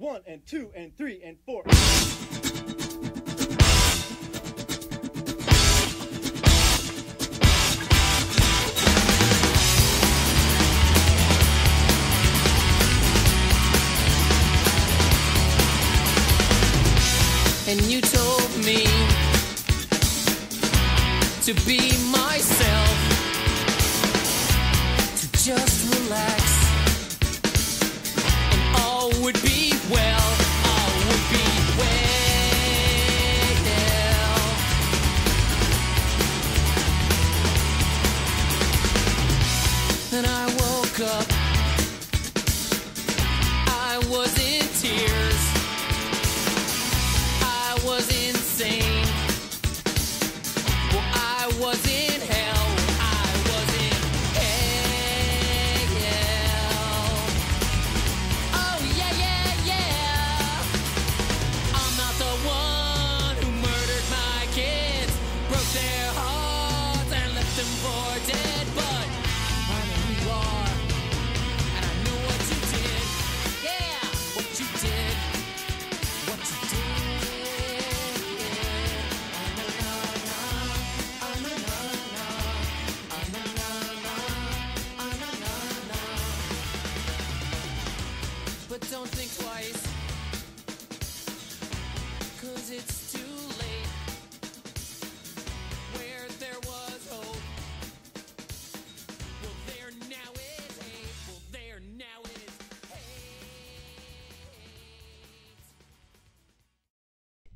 One and two and three and four. and you told me to be myself, to just Then I woke up, I was in tears.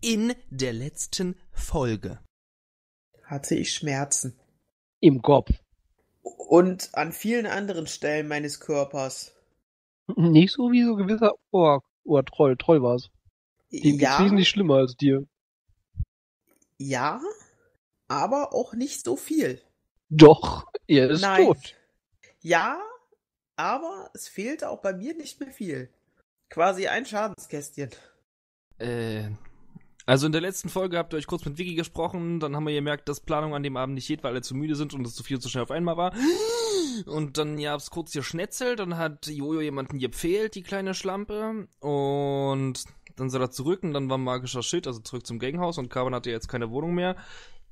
In der letzten Folge. hatte ich Schmerzen. Im Kopf. Und an vielen anderen Stellen meines Körpers. Nicht so wie so gewisser Ork oder Troll. Troll war's. Dem ja, wesentlich schlimmer als dir. ja, aber auch nicht so viel. Doch, er ist Nein. tot. Ja, aber es fehlte auch bei mir nicht mehr viel. Quasi ein Schadenskästchen. Äh, also in der letzten Folge habt ihr euch kurz mit Vicky gesprochen, dann haben wir gemerkt, dass Planung an dem Abend nicht geht, weil alle zu müde sind und es zu viel zu schnell auf einmal war. Und dann ja, es kurz geschnetzelt, dann hat Jojo jemanden gepfählt, die kleine Schlampe. Und dann soll er zurück und dann war magischer Shit, also zurück zum Ganghaus und Carmen hatte jetzt keine Wohnung mehr.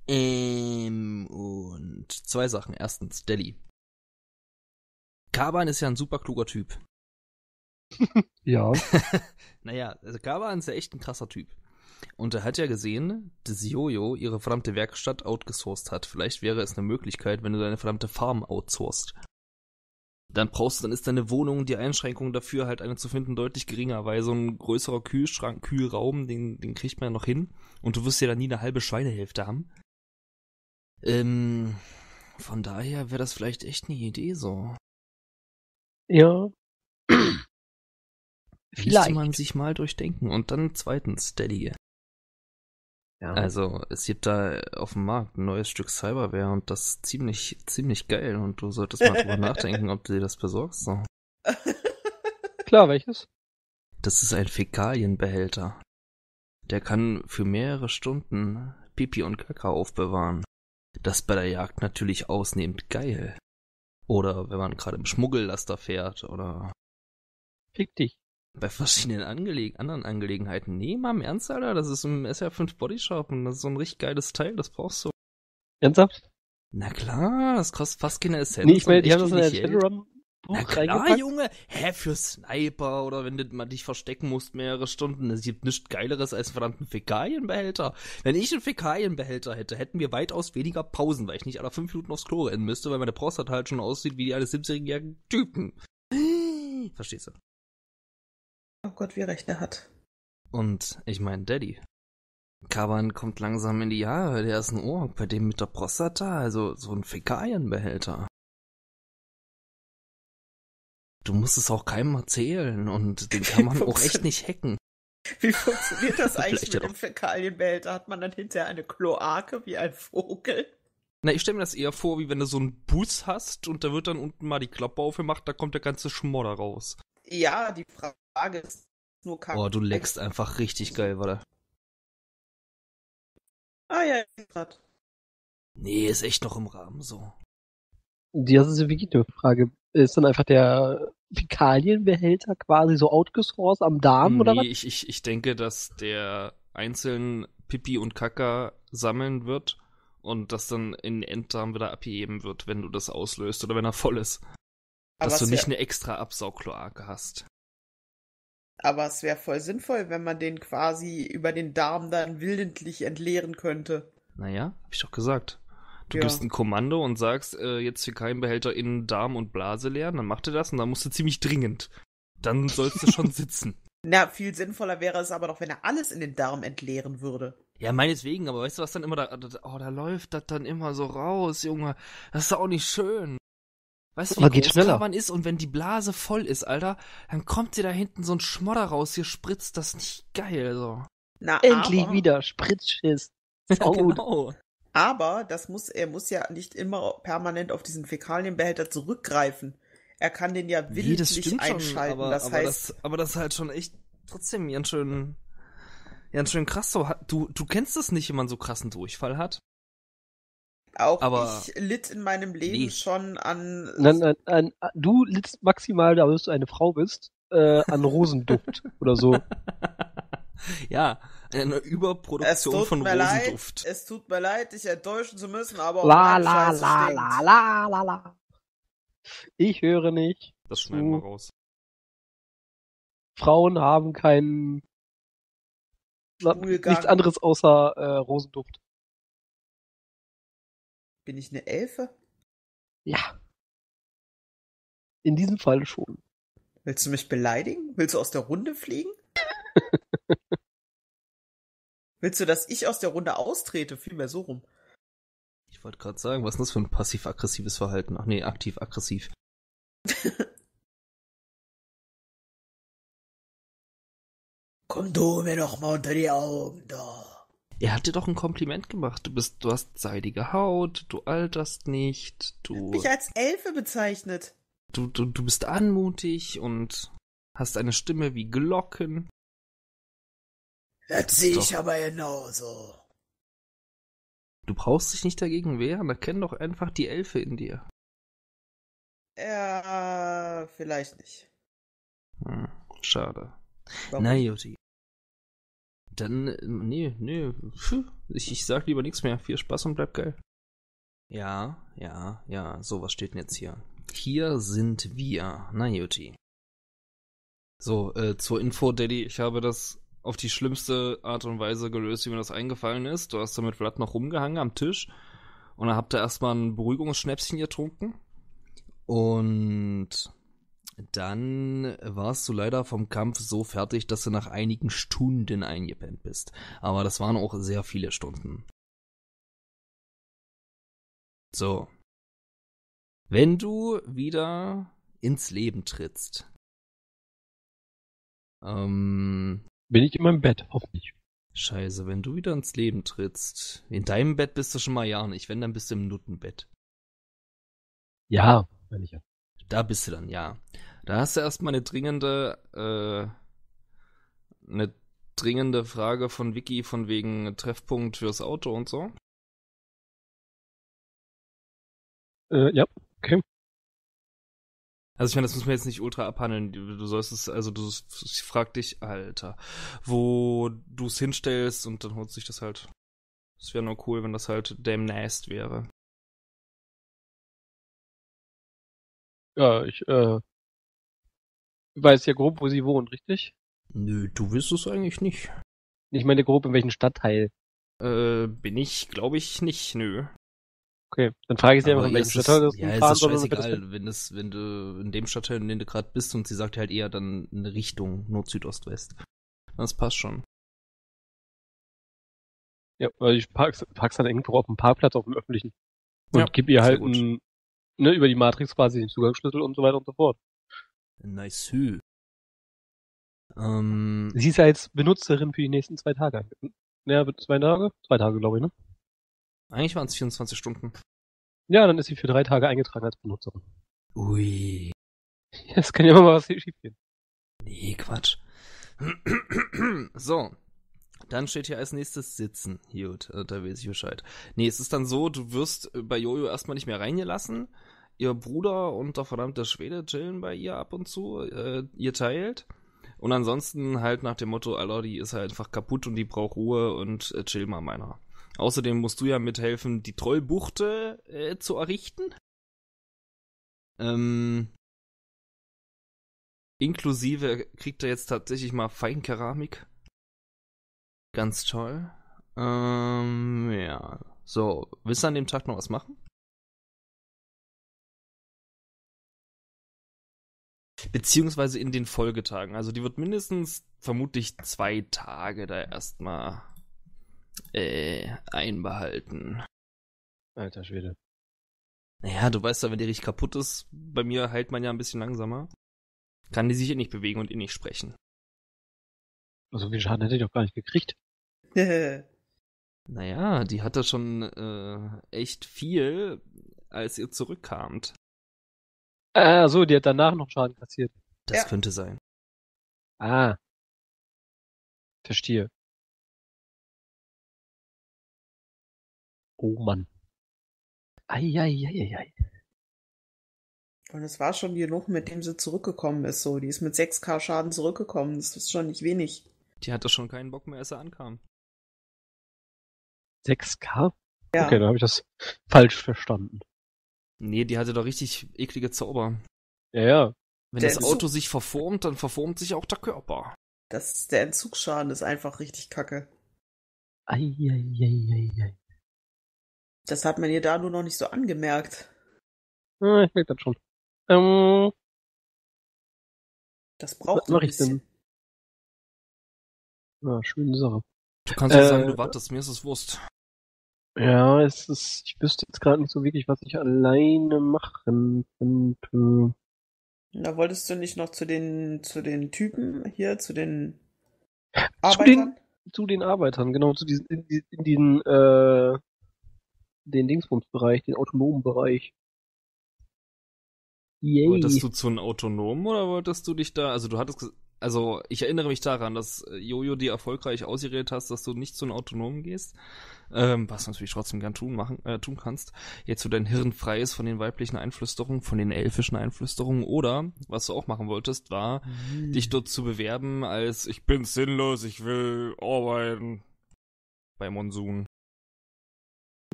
Ähm, und zwei Sachen. Erstens, Delhi. Kaban ist ja ein super kluger Typ. Ja. Naja, also Kaban ist ja echt ein krasser Typ. Und er hat ja gesehen, dass Jojo ihre verdammte Werkstatt outgesourced hat. Vielleicht wäre es eine Möglichkeit, wenn du deine verdammte Farm outsourcest. Dann brauchst du, dann ist deine Wohnung, die Einschränkung dafür, halt eine zu finden, deutlich geringer, weil so ein größerer Kühlschrank, Kühlraum, den, den kriegt man ja noch hin. Und du wirst ja dann nie eine halbe Schweinehälfte haben. Ähm, von daher wäre das vielleicht echt eine Idee so. Ja. Müsste Vielleicht. man sich mal durchdenken. Und dann zweitens, Daddy. Ja. Also, es gibt da auf dem Markt ein neues Stück Cyberware und das ist ziemlich, ziemlich geil und du solltest mal drüber nachdenken, ob du dir das besorgst. So. Klar, welches? Das ist ein Fäkalienbehälter. Der kann für mehrere Stunden Pipi und Kaka aufbewahren. Das ist bei der Jagd natürlich ausnehmend geil. Oder wenn man gerade im Schmuggellaster fährt oder Fick dich. Bei verschiedenen Angeleg anderen Angelegenheiten. Nee, mal im Ernst, Alter, das ist im SR5 Bodyshop und das ist so ein richtig geiles Teil, das brauchst du. Ernsthaft? Na klar, das kostet fast keine Essenz. Nee, ich meine, die haben das in der. Shadowrun Buch Na klar, reingepackt. Junge. Hä, für Sniper oder wenn du mal dich verstecken musst mehrere Stunden. Es gibt nichts Geileres als einen verdammten Fäkalienbehälter. Wenn ich einen Fäkalienbehälter hätte, hätten wir weitaus weniger Pausen, weil ich nicht alle fünf Minuten aufs Klo rennen müsste, weil meine Prostata halt schon aussieht wie die alle 17-jährigen Typen. Verstehst du? Oh Gott, wie recht er hat. Und ich mein Daddy. Kaban kommt langsam in die Jahre, der ist ein Ork, bei dem mit der Prostata, also so ein Fäkalienbehälter. Du musst es auch keinem erzählen und den kann man auch echt nicht hacken. Wie funktioniert das eigentlich mit dem Fäkalienbehälter? Hat man dann hinterher eine Kloake wie ein Vogel? Na, ich stelle mir das eher vor, wie wenn du so einen Bus hast und da wird dann unten mal die Klappe aufgemacht, da kommt der ganze Schmodder raus. Ja, die Frage ist nur kann. Oh, du leckst einfach richtig geil, warte. Ah ja, grad. Nee, ist echt noch im Rahmen so. Das ist eine Frage. ist dann einfach der Fäkalienbehälter quasi so outgesourced am Darm oder was? nee, ich, ich, ich denke, dass der einzeln Pipi und Kaka sammeln wird und das dann in den Enddarm wieder abgeben wird, wenn du das auslöst oder wenn er voll ist. Aber Dass du nicht wär- eine extra Absaugkloake hast. Aber es wäre voll sinnvoll, wenn man den quasi über den Darm dann willentlich entleeren könnte. Naja, hab ich doch gesagt. Du Ja. gibst ein Kommando und sagst, äh, jetzt für keinen Behälter in Darm und Blase leeren, dann macht er das und dann musst du ziemlich dringend. Dann sollst du schon sitzen. Na, viel sinnvoller wäre es aber doch, wenn er alles in den Darm entleeren würde. Ja, meinetwegen, aber weißt du, was dann immer da, da oh, da läuft das dann immer so raus, Junge. Das ist doch auch nicht schön. Weißt du, wie geht groß schneller. man ist und wenn die Blase voll ist, Alter, dann kommt dir da hinten so ein Schmodder raus, hier spritzt das nicht geil, so. Na, Endlich aber, wieder Spritzschiss. Gut. genau. Aber das muss, er muss ja nicht immer permanent auf diesen Fäkalienbehälter zurückgreifen. Er kann den ja Nee, willentlich das stimmt schon, einschalten. aber, das aber, heißt, das, aber das ist halt schon echt trotzdem ganz schön, ganz schön krass so. Du, du kennst es nicht, wenn man so krassen Durchfall hat. Auch aber- ich litt in meinem Leben Nee. schon an. Nein, nein, nein, du littst maximal, da du eine Frau bist, äh, an Rosenduft oder so. ja, eine Es Überproduktion tut von mir leid, Rosenduft. es tut mir leid, dich enttäuschen zu müssen, aber La la la la la la la. Ich höre nicht. Das schneiden wir raus. Frauen haben keinen nichts anderes außer äh, Rosenduft. Bin ich eine Elfe? Ja. In diesem Fall schon. Willst du mich beleidigen? Willst du aus der Runde fliegen? Willst du, dass ich aus der Runde austrete? Vielmehr so rum. Ich wollte gerade sagen, was ist das für ein passiv-aggressives Verhalten? Ach nee, aktiv-aggressiv. Komm du mir doch mal unter die Augen da. Er hat dir doch ein Kompliment gemacht. Du bist, du hast seidige Haut, du alterst nicht, du, Mich als Elfe bezeichnet. du, du, du bist anmutig und hast eine Stimme wie Glocken. Das sehe ich aber genauso. Du brauchst dich nicht dagegen wehren, erkenn doch einfach die Elfe in dir. Ja, vielleicht nicht. Hm, schade. Warum? Na, Juti. Dann, nee, nee, ich, ich sag lieber nichts mehr. Viel Spaß und bleib geil. Ja, ja, ja, so, was steht denn jetzt hier? Hier sind wir. Na, Juti. So, äh, zur Info, Daddy, ich habe das auf die schlimmste Art und Weise gelöst, wie mir das eingefallen ist. Du hast da mit Vlad noch rumgehangen am Tisch und dann habt ihr erstmal ein Beruhigungsschnäpschen getrunken und dann warst du leider vom Kampf so fertig, dass du nach einigen Stunden eingepennt bist. Aber das waren auch sehr viele Stunden. So. Wenn du wieder ins Leben trittst. Ähm, Bin ich in meinem Bett, hoffentlich. scheiße, wenn du wieder ins Leben trittst. In deinem Bett bist du schon mal ja nicht. Wenn, dann bist du im Nuttenbett. Ja, meine ich ja. Da bist du dann, ja. Da hast du erstmal eine dringende, äh, eine dringende Frage von Vicky von wegen Treffpunkt fürs Auto und so. Äh, ja, okay. Also ich meine, das müssen wir jetzt nicht ultra abhandeln. Du, sollst es, also du ich frag dich, Alter, wo du es hinstellst und dann holt sich das halt. Es wäre nur cool, wenn das halt demnächst wäre. Ja, ich äh, weiß ja grob, wo sie wohnt, richtig? Nö, du willst es eigentlich nicht. Ich meine grob, in welchem Stadtteil. Äh, bin ich, glaube ich, nicht, nö. Okay, dann frage ich sie einfach, in welchem Stadtteil das Ja, ist das scheißegal, wenn das, wenn du in dem Stadtteil, in dem du gerade bist und sie sagt halt eher dann eine Richtung Nord-Südost-West. Das passt schon. Ja, weil ich park's, park's dann irgendwo auf dem Parkplatz, auf dem öffentlichen. Und Ja, gib ihr halt gut. Ne, über die Matrix quasi den Zugangsschlüssel und so weiter und so fort. Nice hü. Ähm, Sie ist ja jetzt Benutzerin für die nächsten zwei Tage. Ja, zwei Tage? Zwei Tage, glaube ich, ne? eigentlich waren es 24 Stunden. Ja, dann ist sie für drei Tage eingetragen als Benutzerin. Ui. Es kann ja immer mal was schief gehen. Nee, Quatsch. so. Dann steht hier als nächstes Sitzen. Gut, äh, da weiß ich Bescheid. Nee, es ist dann so, du wirst äh, bei Jojo erstmal nicht mehr reingelassen. ihr Bruder und der verdammte Schwede chillen bei ihr ab und zu, äh, ihr teilt. Und ansonsten halt nach dem Motto, Alter, die ist halt einfach kaputt und die braucht Ruhe und äh, chill mal meiner. Außerdem musst du ja mithelfen, die Trollbuchte äh, zu errichten. Ähm, inklusive kriegt er jetzt tatsächlich mal Feinkeramik. Ganz toll. Ähm, ja. So, willst du an dem Tag noch was machen? Beziehungsweise in den Folgetagen. Also die wird mindestens vermutlich zwei Tage da erstmal äh, einbehalten. Alter Schwede. Naja, du weißt ja, wenn die richtig kaputt ist, bei mir heilt man ja ein bisschen langsamer. Kann die sich eh nicht bewegen und eh nicht sprechen. So viel Schaden hätte ich doch gar nicht gekriegt. Naja, die hatte schon äh, echt viel, als ihr zurückkamt. Ah, so, die hat danach noch Schaden kassiert. Das Ja. könnte sein. Ah. Verstehe. Oh Mann. Eieieiei. Und es war schon genug, mit dem sie zurückgekommen ist. So, die ist mit 6k Schaden zurückgekommen. Das ist schon nicht wenig. Die hatte schon keinen Bock mehr, als er ankam. 6K? Ja. Okay, dann habe ich das falsch verstanden. Nee, die hatte doch richtig eklige Zauber. Ja, ja. Wenn Der das Entzug- Auto sich verformt, dann verformt sich auch der Körper. Das, der Entzugsschaden ist einfach richtig kacke. Eieieiei. Das hat man ihr da nur noch nicht so angemerkt. Ah, ich merke das schon. Ähm, Das braucht Was mach ein ich denn? Ja, schöne Sache. Du kannst auch Äh, sagen, du wartest, mir ist es Wurst. Ja, es ist, ich wüsste jetzt gerade nicht so wirklich, was ich alleine machen könnte. Da wolltest du nicht noch zu den, zu den Typen hier, zu den Zu den- Arbeitern? Zu den Arbeitern, genau, zu diesen, in, in diesen, äh, den Dingsbums-Bereich, den autonomen Bereich. Yay. Wolltest du zu einem Autonomen oder wolltest du dich da, also du hattest, also ich erinnere mich daran, dass äh, Jojo dir erfolgreich ausgeredet hast, dass du nicht zu einem Autonomen gehst, ähm, was du natürlich trotzdem gern tun, machen, äh, tun kannst, jetzt wo dein Hirn frei ist von den weiblichen Einflüsterungen, von den elfischen Einflüsterungen. Oder, was du auch machen wolltest, war, dich dort zu bewerben als ich bin sinnlos, ich will arbeiten. Bei Monsun.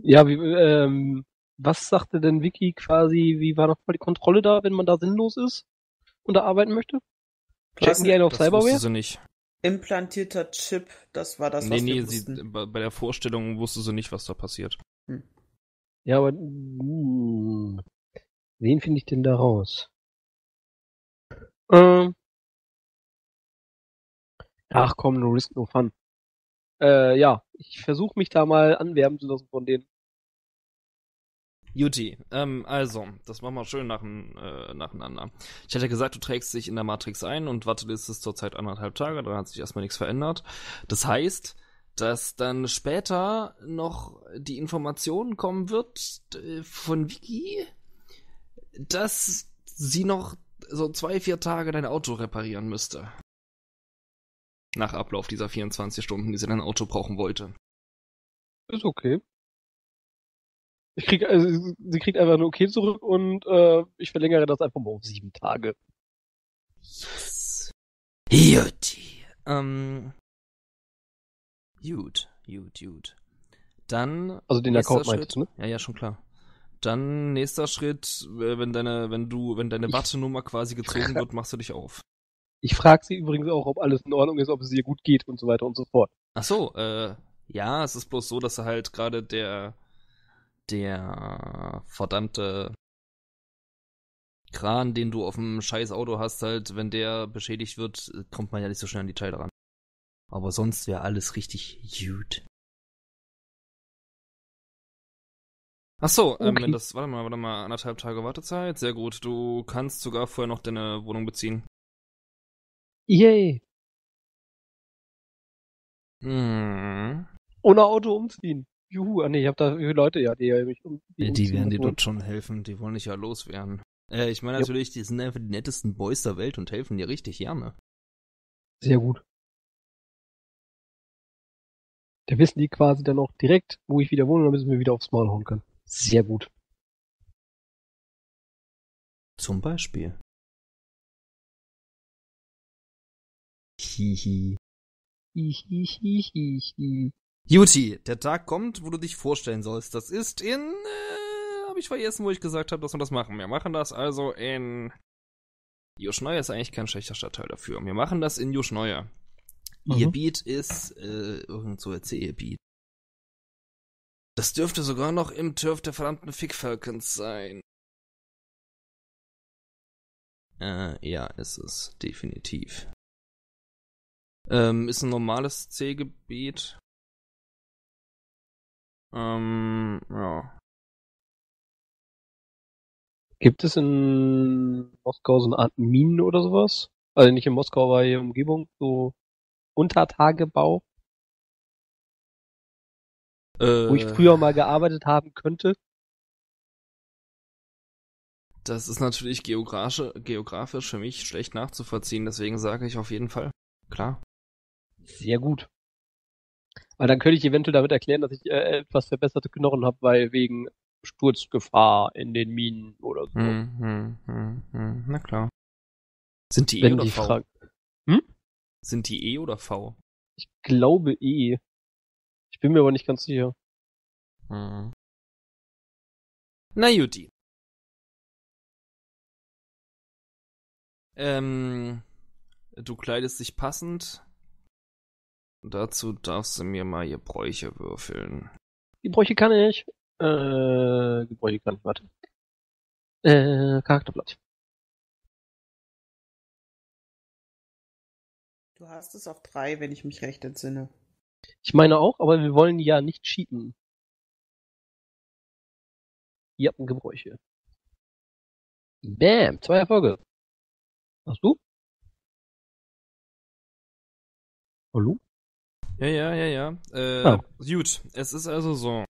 Ja, wie, ähm, was sagte denn Vicky quasi, wie war noch mal die Kontrolle da, wenn man da sinnlos ist und da arbeiten möchte? Checken die einen auf Das wusste Cyberware? sie nicht. Implantierter Chip, das war das, nee, was nee, wir sie, bei bei der Vorstellung wusste sie nicht, was da passiert. Ja, aber mm, wen finde ich denn da raus? Ähm, ach komm, no risk, no fun. Äh, ja, ich versuche mich da mal anwerben zu lassen von denen. Juti, ähm, also, das machen wir schön nach, äh, nacheinander. Ich hatte gesagt, du trägst dich in der Matrix ein und Warteliste ist zurzeit anderthalb Tage, dann hat sich erstmal nichts verändert. Das heißt, dass dann später noch die Information kommen wird äh, von Vicky, dass sie noch so zwei, vier Tage dein Auto reparieren müsste. Nach Ablauf dieser 24 Stunden, die sie dein Auto brauchen wollte. Ist okay. Ich krieg, also, sie kriegt einfach ein Okay zurück und äh, ich verlängere das einfach mal auf sieben Tage. Yes. Juti. Ähm. Gut, gut, gut. Dann. Also den Account Schritt, meinst du, ne? Ja, ja, schon klar. Dann nächster Schritt, äh, wenn deine, wenn du, wenn deine Ich- Wartenummer quasi gezogen wird, machst du dich auf. Ich frage sie übrigens auch, ob alles in Ordnung ist, ob es ihr gut geht und so weiter und so fort. Ach so, äh, ja, es ist bloß so, dass er halt gerade der, der verdammte Kran, den du auf dem scheiß Auto hast, halt, wenn der beschädigt wird, kommt man ja nicht so schnell an die Teile ran. Aber sonst wäre alles richtig gut. Ach so, ähm, Okay. wenn das, warte mal, warte mal, anderthalb Tage Wartezeit, sehr gut. Du kannst sogar vorher noch deine Wohnung beziehen. Yay! Hm. Ohne Auto umziehen. Juhu, ah nee, ich hab da Leute, ja, die mich um, Die, umziehen werden dir dort schon helfen, die wollen dich ja loswerden. Äh, ich meine Ja. natürlich, die sind einfach die nettesten Boys der Welt und helfen dir richtig gerne. Sehr gut. Da wissen die quasi dann auch direkt, wo ich wieder wohne, damit sie mir wieder aufs Maul hauen können. Sehr gut. Zum Beispiel. Hihi. Hihihihihi. Juti, der Tag kommt, wo du dich vorstellen sollst. Das ist in, äh, habe ich vergessen, wo ich gesagt habe, dass wir das machen. Wir machen das also in Juschneue ist eigentlich kein schlechter Stadtteil dafür. Wir machen das in Juschneue. Ihr Mhm. Beat ist äh, irgend so Erzählbeat. Das dürfte sogar noch im Turf der verdammten Fick Falcons sein. Äh, ja, ist es, definitiv. Ähm, ist ein normales C-Gebiet. Ähm, ja. Gibt es in Moskau so eine Art Minen oder sowas? Also nicht in Moskau, aber hier Umgebung, so Untertagebau, Äh, wo ich früher mal gearbeitet haben könnte. Das ist natürlich geografisch, geografisch für mich schlecht nachzuvollziehen, deswegen sage ich auf jeden Fall. Klar. Sehr gut. Weil dann könnte ich eventuell damit erklären, dass ich äh, etwas verbesserte Knochen habe, weil wegen Sturzgefahr in den Minen oder so. Hm, hm, hm, hm. Na klar. Sind die E Wenn oder die V? fragen. Sind die E oder V? Ich glaube eh. Ich bin mir aber nicht ganz sicher. Hm. Na Juti. Ähm, du kleidest dich passend. Dazu darfst du mir mal hier Bräuche würfeln. Die Bräuche kann ich. Äh, die Bräuche kann ich, warte. Äh, Charakterblatt. Du hast es auf drei, wenn ich mich recht entsinne. Ich meine auch, aber wir wollen ja nicht cheaten. Ihr habt ein Gebräuche. Bam, zwei Erfolge. Hast du? Hallo? Ja, ja, ja, ja. Äh, Ah. gut. Es ist also so.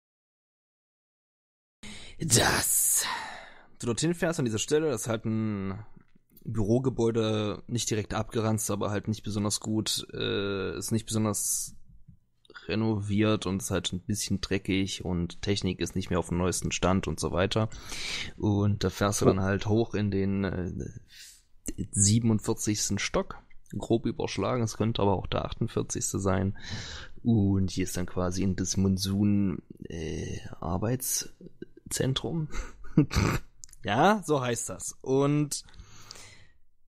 Dass du dorthin fährst an dieser Stelle, das ist halt ein Bürogebäude, nicht direkt abgeranzt, aber halt nicht besonders gut, äh, ist nicht besonders renoviert und ist halt ein bisschen dreckig und Technik ist nicht mehr auf dem neuesten Stand und so weiter. Und da fährst du dann halt hoch in den äh, 47. Stock, grob überschlagen, es könnte aber auch der 48. sein. Und hier ist dann quasi in das Monsun äh, Arbeitszentrum. ja, so heißt das. Und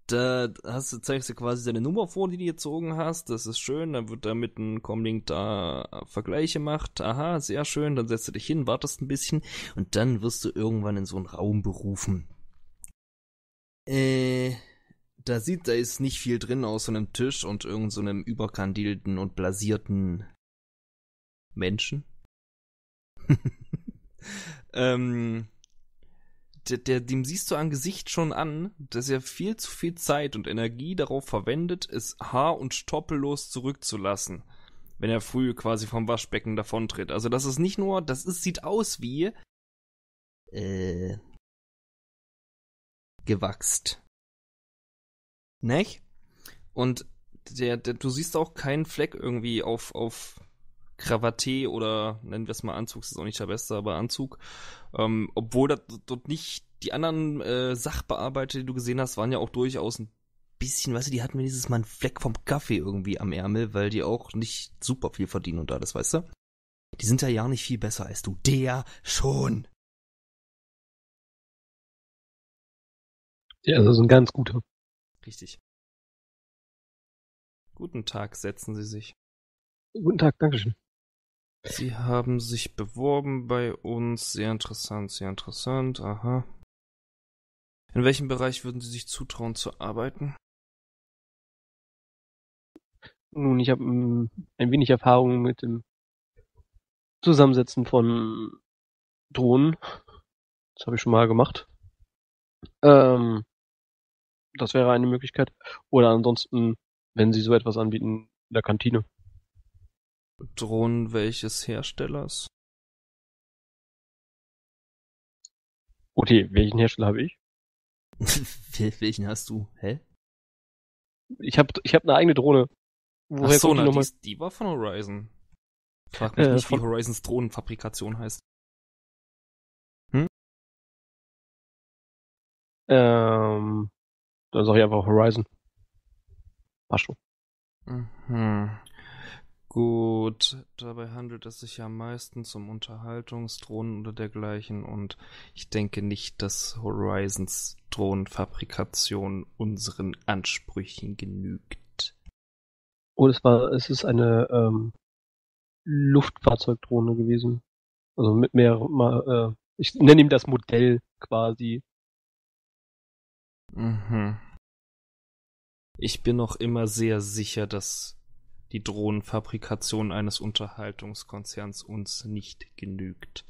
da hast du, zeigst du quasi deine Nummer vor, die du gezogen hast. Das ist schön. Dann wird damit ein Comlink da Vergleiche macht. Aha, sehr schön. Dann setzt du dich hin, wartest ein bisschen und dann wirst du irgendwann in so einen Raum berufen. Äh, da sieht, da ist nicht viel drin außer einem Tisch und irgend so einem überkandilten und blasierten Menschen. ähm, der, der, dem siehst du am Gesicht schon an, dass er viel zu viel Zeit und Energie darauf verwendet, es haar- und stoppellos zurückzulassen, wenn er früh quasi vom Waschbecken davontritt. Also das ist nicht nur, das ist, sieht aus wie äh, gewachst. Nicht? Und der, der, du siehst auch keinen Fleck irgendwie auf, auf Krawatte oder nennen wir es mal Anzug, ist auch nicht der beste, aber Anzug. Ähm, obwohl das, dort nicht die anderen äh, Sachbearbeiter, die du gesehen hast, waren ja auch durchaus ein bisschen, weißt du, die hatten wenigstens mal einen Fleck vom Kaffee irgendwie am Ärmel, weil die auch nicht super viel verdienen und alles, weißt du? Die sind ja ja nicht viel besser als du. Der schon. Ja, das ist ein ganz guter. Richtig. Guten Tag, setzen Sie sich. Guten Tag, Dankeschön. Sie haben sich beworben bei uns. Sehr interessant, sehr interessant. Aha. In welchem Bereich würden Sie sich zutrauen zu arbeiten? Nun, ich habe ähm, ein wenig Erfahrung mit dem Zusammensetzen von Drohnen. Das habe ich schon mal gemacht. Ähm, das wäre eine Möglichkeit. Oder ansonsten, wenn Sie so etwas anbieten, in der Kantine. Drohnen welches Herstellers? Okay, welchen Hersteller habe ich? Wel- welchen hast du? Hä? Ich habe ich hab eine eigene Drohne. Woher Ach so, kommt die na, die, nochmal? ist- die war von Horizon. Frag mich Äh, nicht, wie von- Horizons Drohnenfabrikation heißt. Ähm, dann sage ich einfach Horizon. Passt schon. Mhm. Gut, dabei handelt es sich ja meistens um Unterhaltungsdrohnen oder dergleichen und ich denke nicht, dass Horizons Drohnenfabrikation unseren Ansprüchen genügt. Oh, es war, es ist eine ähm, Luftfahrzeugdrohne gewesen. Also mit mehr, mal, äh, ich nenne ihm das Modell quasi. Mhm. Ich bin noch immer sehr sicher, dass die Drohnenfabrikation eines Unterhaltungskonzerns uns nicht genügt.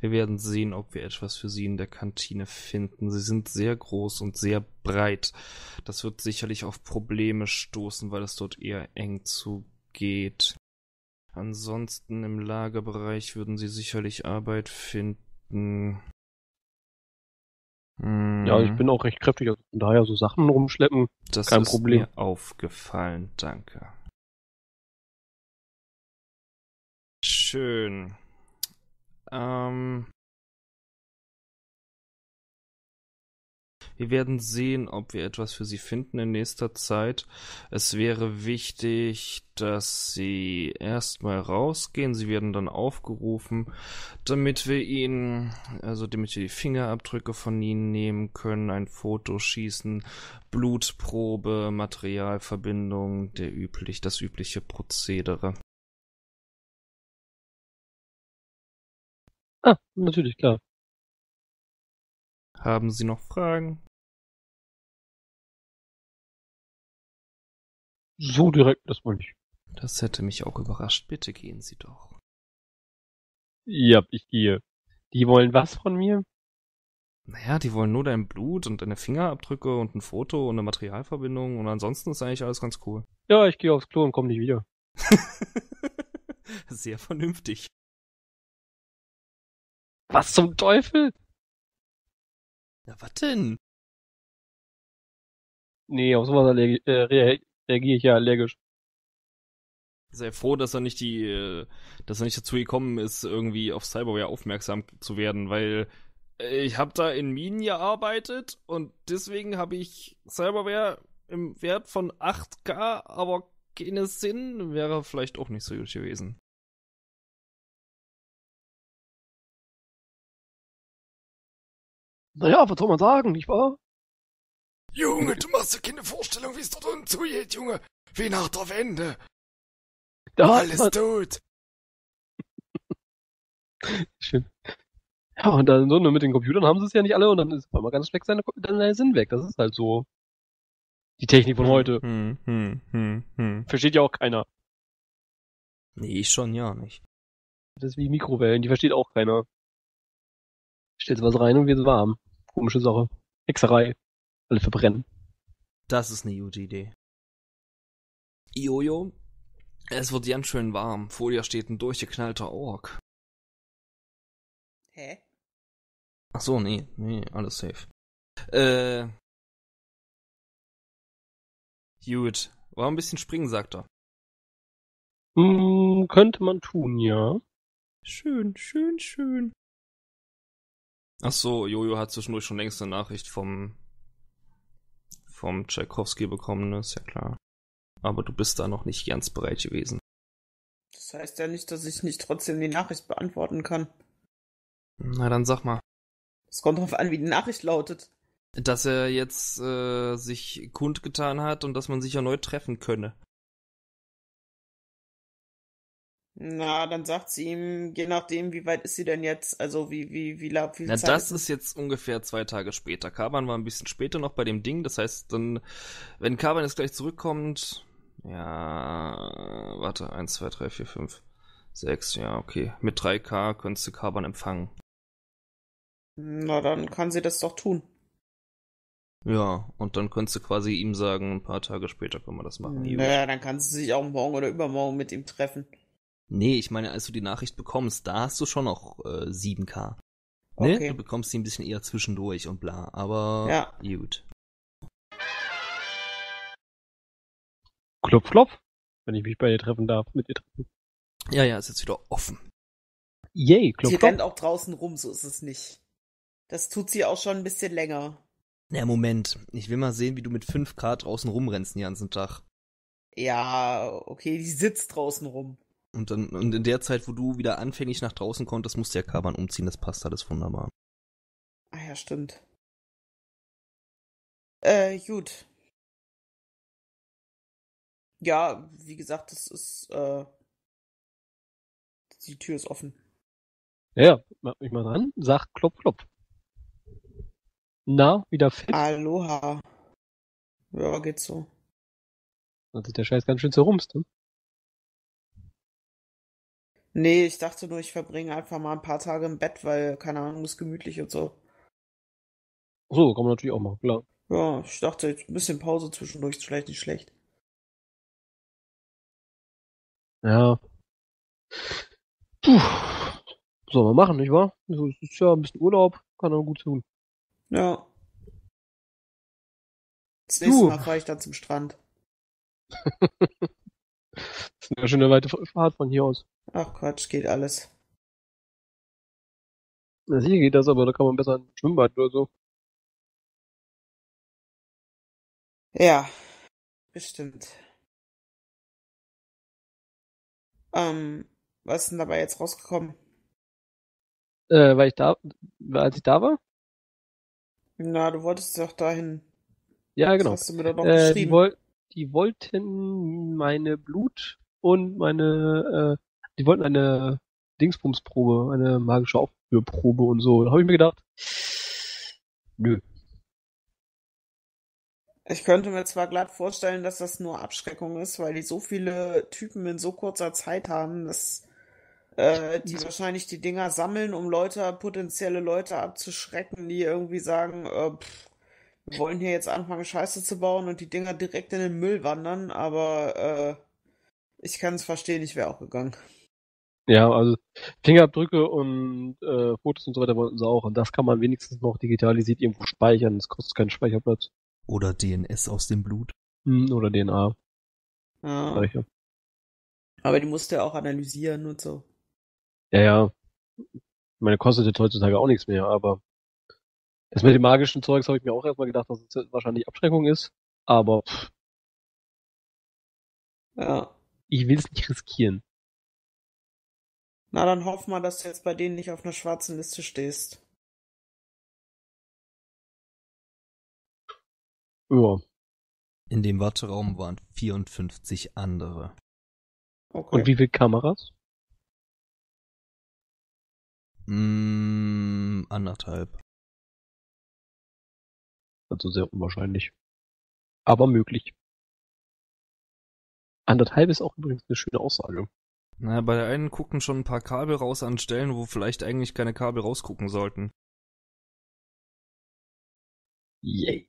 Wir werden sehen, ob wir etwas für sie in der Kantine finden. Sie sind sehr groß und sehr breit. Das wird sicherlich auf Probleme stoßen, weil es dort eher eng zugeht. Ansonsten im Lagerbereich würden sie sicherlich Arbeit finden. Hm, Ja, ich bin auch recht kräftig, also von daher so Sachen rumschleppen. das kein ist Problem. mir aufgefallen, danke. Schön. Ähm, wir werden sehen, ob wir etwas für Sie finden in nächster Zeit. Es wäre wichtig, dass Sie erstmal rausgehen. Sie werden dann aufgerufen, damit wir Ihnen, also damit wir die Fingerabdrücke von Ihnen nehmen können, ein Foto schießen, Blutprobe, Materialverbindung, der üblich, das übliche Prozedere. Ah, natürlich, klar. Haben Sie noch Fragen? So direkt das wollte ich. Das hätte mich auch überrascht. Bitte gehen Sie doch. Ja, ich gehe. Die wollen was von mir? Naja, die wollen nur dein Blut und deine Fingerabdrücke und ein Foto und eine Materialverbindung und ansonsten ist eigentlich alles ganz cool. Ja, ich gehe aufs Klo und komme nicht wieder. Sehr vernünftig. Was zum Teufel? Na, was denn? Nee, auf sowas äh, reagiere ich ja allergisch. Sei froh, dass er nicht die, äh, dass er nicht dazu gekommen ist, irgendwie auf Cyberware aufmerksam zu werden, weil äh, ich habe da in Minen gearbeitet und deswegen habe ich Cyberware im Wert von 8K, aber keine Sinn, wäre vielleicht auch nicht so gut gewesen. Naja, was soll man sagen, nicht wahr? Junge, du machst dir keine Vorstellung, wie es dort unten zugeht, Junge. Wie nach der Wende. Da Alles hat tot. man, schön. Ja, und dann so, nur mit den Computern haben sie es ja nicht alle und dann ist auf einmal ganz weg seine, dann der Sinn weg. Das ist halt so. Die Technik von heute. Hm, hm, hm, hm. Versteht ja auch keiner. Nee, ich schon ja nicht. Das ist wie Mikrowellen, die versteht auch keiner. Stellst was rein und wird warm. Komische Sache. Hexerei. Alle verbrennen. Das ist eine gute Idee. Jojo, es wird ganz schön warm. Vor dir steht ein durchgeknallter Ork. Hä? Ach so, nee, nee, alles safe. Äh. Gut. War ein bisschen springen, sagt er. Hm, könnte man tun, ja. Schön, schön, schön. Ach so, Jojo hat zwischendurch schon längst eine Nachricht vom vom Tchaikovsky bekommen, ne, ist ja klar. Aber du bist da noch nicht ganz bereit gewesen. Das heißt ja nicht, dass ich nicht trotzdem die Nachricht beantworten kann. Na dann sag mal. Es kommt darauf an, wie die Nachricht lautet. Dass er jetzt äh, sich kundgetan hat und dass man sich erneut treffen könne. Na, dann sagt sie ihm, je nachdem, wie weit ist sie denn jetzt? Also wie, wie, wie, la- wie Na, Zeit das ist jetzt ungefähr zwei Tage später. Kaban war ein bisschen später noch bei dem Ding. Das heißt, dann, wenn Kaban jetzt gleich zurückkommt, ja, warte, eins, zwei, drei, vier, fünf, sechs, ja, okay. Mit 3K könntest du Kaban empfangen. Na, dann kann sie das doch tun. Ja, und dann könntest du quasi ihm sagen, ein paar Tage später können wir das machen. Naja, dann kann sie sich auch morgen oder übermorgen mit ihm treffen. Nee, ich meine, als du die Nachricht bekommst, da hast du schon noch äh, 7K. Ne? Okay. Du bekommst sie ein bisschen eher zwischendurch und bla, aber Ja. gut. Klopf, klopf. Wenn ich mich bei ihr treffen darf, mit ihr treffen. Ja, ja, ist jetzt wieder offen. Yay, klopf, sie klopf. rennt auch draußen rum, so ist es nicht. Das tut sie auch schon ein bisschen länger. Na, Moment. Ich will mal sehen, wie du mit 5 Grad draußen rumrennst den ganzen Tag. Ja, okay, die sitzt draußen rum. Und dann, und in der Zeit, wo du wieder anfänglich nach draußen konntest, musst du ja Kaban umziehen, das passt alles wunderbar. Ah ja, stimmt. Äh, gut. Ja, wie gesagt, das ist, äh, die Tür ist offen. Ja, ja, mach mich mal dran, sag klopf, klopf. Na, wieder fit? Aloha. Ja, geht so. Hat sich der Scheiß ganz schön zerrumst, ne? Nee, ich dachte nur, ich verbringe einfach mal ein paar Tage im Bett, weil, keine Ahnung, ist gemütlich und so. So, kann man natürlich auch machen, klar. Ja, ich dachte, ein bisschen Pause zwischendurch ist vielleicht nicht schlecht. Ja. Puh. Soll man machen, nicht wahr? Es ist ja ein bisschen Urlaub, kann auch gut tun. Ja. Das nächste. Mal fahre ich dann zum Strand. Das ist eine schöne weite Fahrt von hier aus. Ach Quatsch, geht alles. Na, hier geht das, aber da kann man besser ein Schwimmbad oder so. Ja, bestimmt. Ähm, was ist denn dabei jetzt rausgekommen? Äh, weil ich da, als ich da war? Na, du wolltest doch dahin. Ja, genau. Das hast du mir doch noch Äh, die, geschrieben. woll die wollten meine Blut und meine, äh, die wollten eine Dingsbumsprobe, eine magische Aufführprobe und so. Da habe ich mir gedacht, nö. Ich könnte mir zwar glatt vorstellen, dass das nur Abschreckung ist, weil die so viele Typen in so kurzer Zeit haben, dass äh, die wahrscheinlich die Dinger sammeln, um Leute, potenzielle Leute abzuschrecken, die irgendwie sagen, äh, pff, wir wollen hier jetzt anfangen, Scheiße zu bauen und die Dinger direkt in den Müll wandern, aber äh, ich kann es verstehen, ich wäre auch gegangen. Ja, also Fingerabdrücke und äh, Fotos und so weiter wollten sie auch. Und das kann man wenigstens noch digitalisiert irgendwo speichern. Das kostet keinen Speicherplatz. Oder DNS aus dem Blut. Hm, oder DNA. Ja, Speicher. aber die musste er auch analysieren und so. Ja, ja. Ich meine, kostet jetzt heutzutage auch nichts mehr, aber das mit dem magischen Zeugs habe ich mir auch erstmal gedacht, dass es wahrscheinlich Abschreckung ist. Aber pff, Ja. Ich will es nicht riskieren. Na, dann hoff mal, dass du jetzt bei denen nicht auf einer schwarzen Liste stehst. Ja. In dem Warteraum waren 54 andere. Okay. Und wie viele Kameras? Mm, anderthalb. Also sehr unwahrscheinlich. Aber möglich. Anderthalb ist auch übrigens eine schöne Aussage. Naja, bei der einen gucken schon ein paar Kabel raus an Stellen, wo vielleicht eigentlich keine Kabel rausgucken sollten. Yay.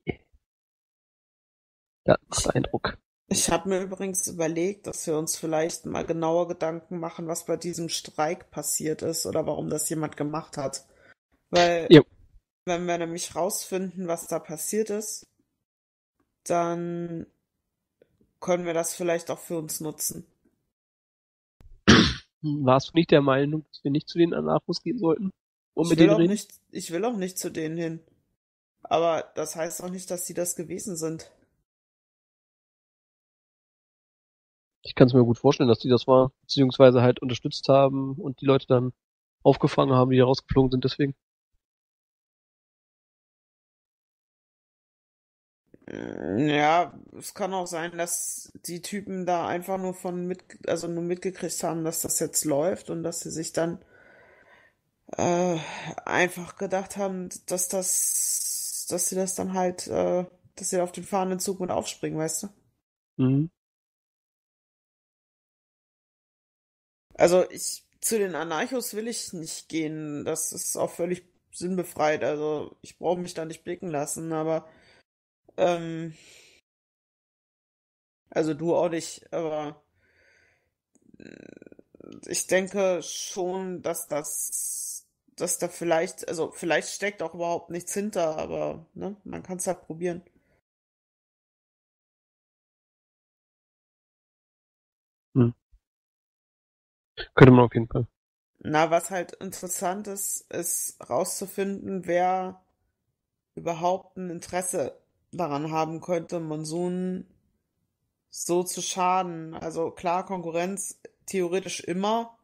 Ja, macht Eindruck. Ich habe mir übrigens überlegt, dass wir uns vielleicht mal genauer Gedanken machen, was bei diesem Streik passiert ist oder warum das jemand gemacht hat. Weil, Jo. wenn wir nämlich rausfinden, was da passiert ist, dann können wir das vielleicht auch für uns nutzen. Warst du nicht der Meinung, dass wir nicht zu den Anarchos gehen sollten? Und Ich will auch reden? nicht, ich will auch nicht zu denen hin. Aber das heißt auch nicht, dass sie das gewesen sind. Ich kann es mir gut vorstellen, dass die das war, beziehungsweise halt unterstützt haben und die Leute dann aufgefangen haben, die da rausgeflogen sind, deswegen. Ja, es kann auch sein, dass die Typen da einfach nur von mit, also nur mitgekriegt haben, dass das jetzt läuft und dass sie sich dann äh, einfach gedacht haben, dass das, dass sie das dann halt, äh, dass sie auf den fahrenden Zug mit aufspringen, weißt du? Mhm. Also ich zu den Anarchos will ich nicht gehen. Das ist auch völlig sinnbefreit. Also ich brauche mich da nicht blicken lassen, aber ähm, also du auch nicht, aber äh, ich denke schon, dass das, dass da vielleicht, also vielleicht steckt auch überhaupt nichts hinter, aber ne, man kann es halt probieren. Könnte man auf jeden Fall. Na, was halt interessant ist, ist rauszufinden, wer überhaupt ein Interesse daran haben könnte, Monsun so zu schaden. Also klar, Konkurrenz theoretisch immer,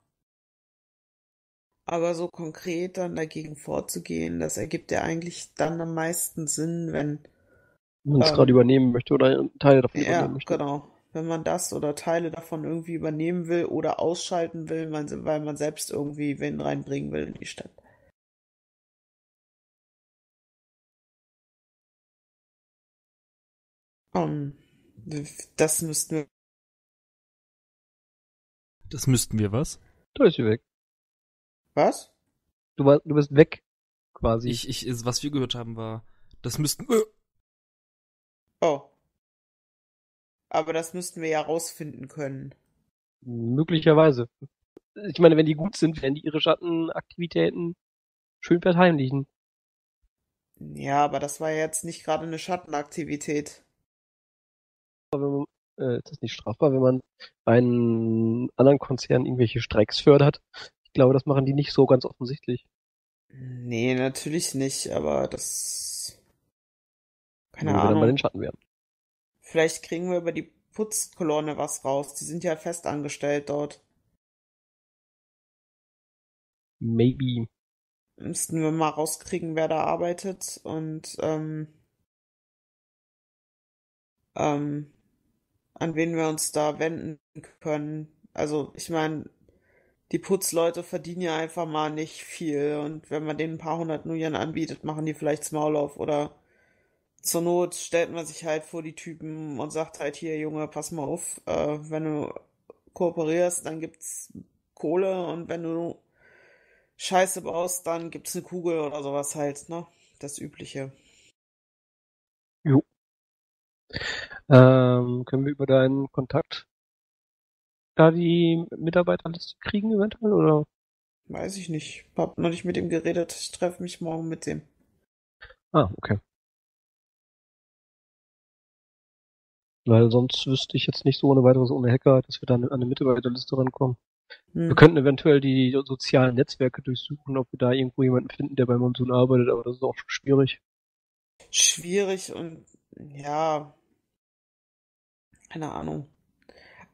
aber so konkret dann dagegen vorzugehen, das ergibt ja eigentlich dann am meisten Sinn, wenn man es Ähm, gerade übernehmen möchte oder Teile davon Ja, übernehmen möchte. genau. Wenn man das oder Teile davon irgendwie übernehmen will oder ausschalten will, weil man selbst irgendwie wen reinbringen will in die Stadt. Um, das müssten wir. Das müssten wir was? Da ist sie weg. Was? Du, war, du bist weg, quasi. Ich, ich, was wir gehört haben, war, das müssten. Äh, Oh. Aber das müssten wir ja rausfinden können. Möglicherweise. Ich meine, wenn die gut sind, werden die ihre Schattenaktivitäten schön verheimlichen. Ja, aber das war ja jetzt nicht gerade eine Schattenaktivität. Äh, das ist nicht strafbar, wenn man einen anderen Konzern irgendwelche Streiks fördert. Ich glaube, das machen die nicht so ganz offensichtlich. Nee, natürlich nicht, aber das. Keine Ahnung. den Schatten wären. Vielleicht kriegen wir über die Putzkolonne was raus. Die sind ja fest angestellt dort. Maybe. Müssten wir mal rauskriegen, wer da arbeitet und ähm, ähm, an wen wir uns da wenden können. Also, ich meine, die Putzleute verdienen ja einfach mal nicht viel und wenn man denen ein paar hundert Nuyen anbietet, machen die vielleicht Maul auf oder zur Not stellt man sich halt vor die Typen und sagt halt hier, Junge, pass mal auf, äh, wenn du kooperierst, dann gibt's Kohle und wenn du Scheiße baust, dann gibt's eine Kugel oder sowas halt, ne? Das Übliche. Jo. Ähm, können wir über deinen Kontakt da die Mitarbeiterliste kriegen eventuell oder? Weiß ich nicht. Hab noch nicht mit ihm geredet. Ich treffe mich morgen mit dem. Ah, okay. Weil sonst wüsste ich jetzt nicht so ohne weiteres ohne Hacker, dass wir dann an eine Mitarbeiterliste rankommen. Wir Hm. könnten eventuell die sozialen Netzwerke durchsuchen, ob wir da irgendwo jemanden finden, der bei Monsun arbeitet, aber das ist auch schon schwierig. Schwierig und ja, keine Ahnung.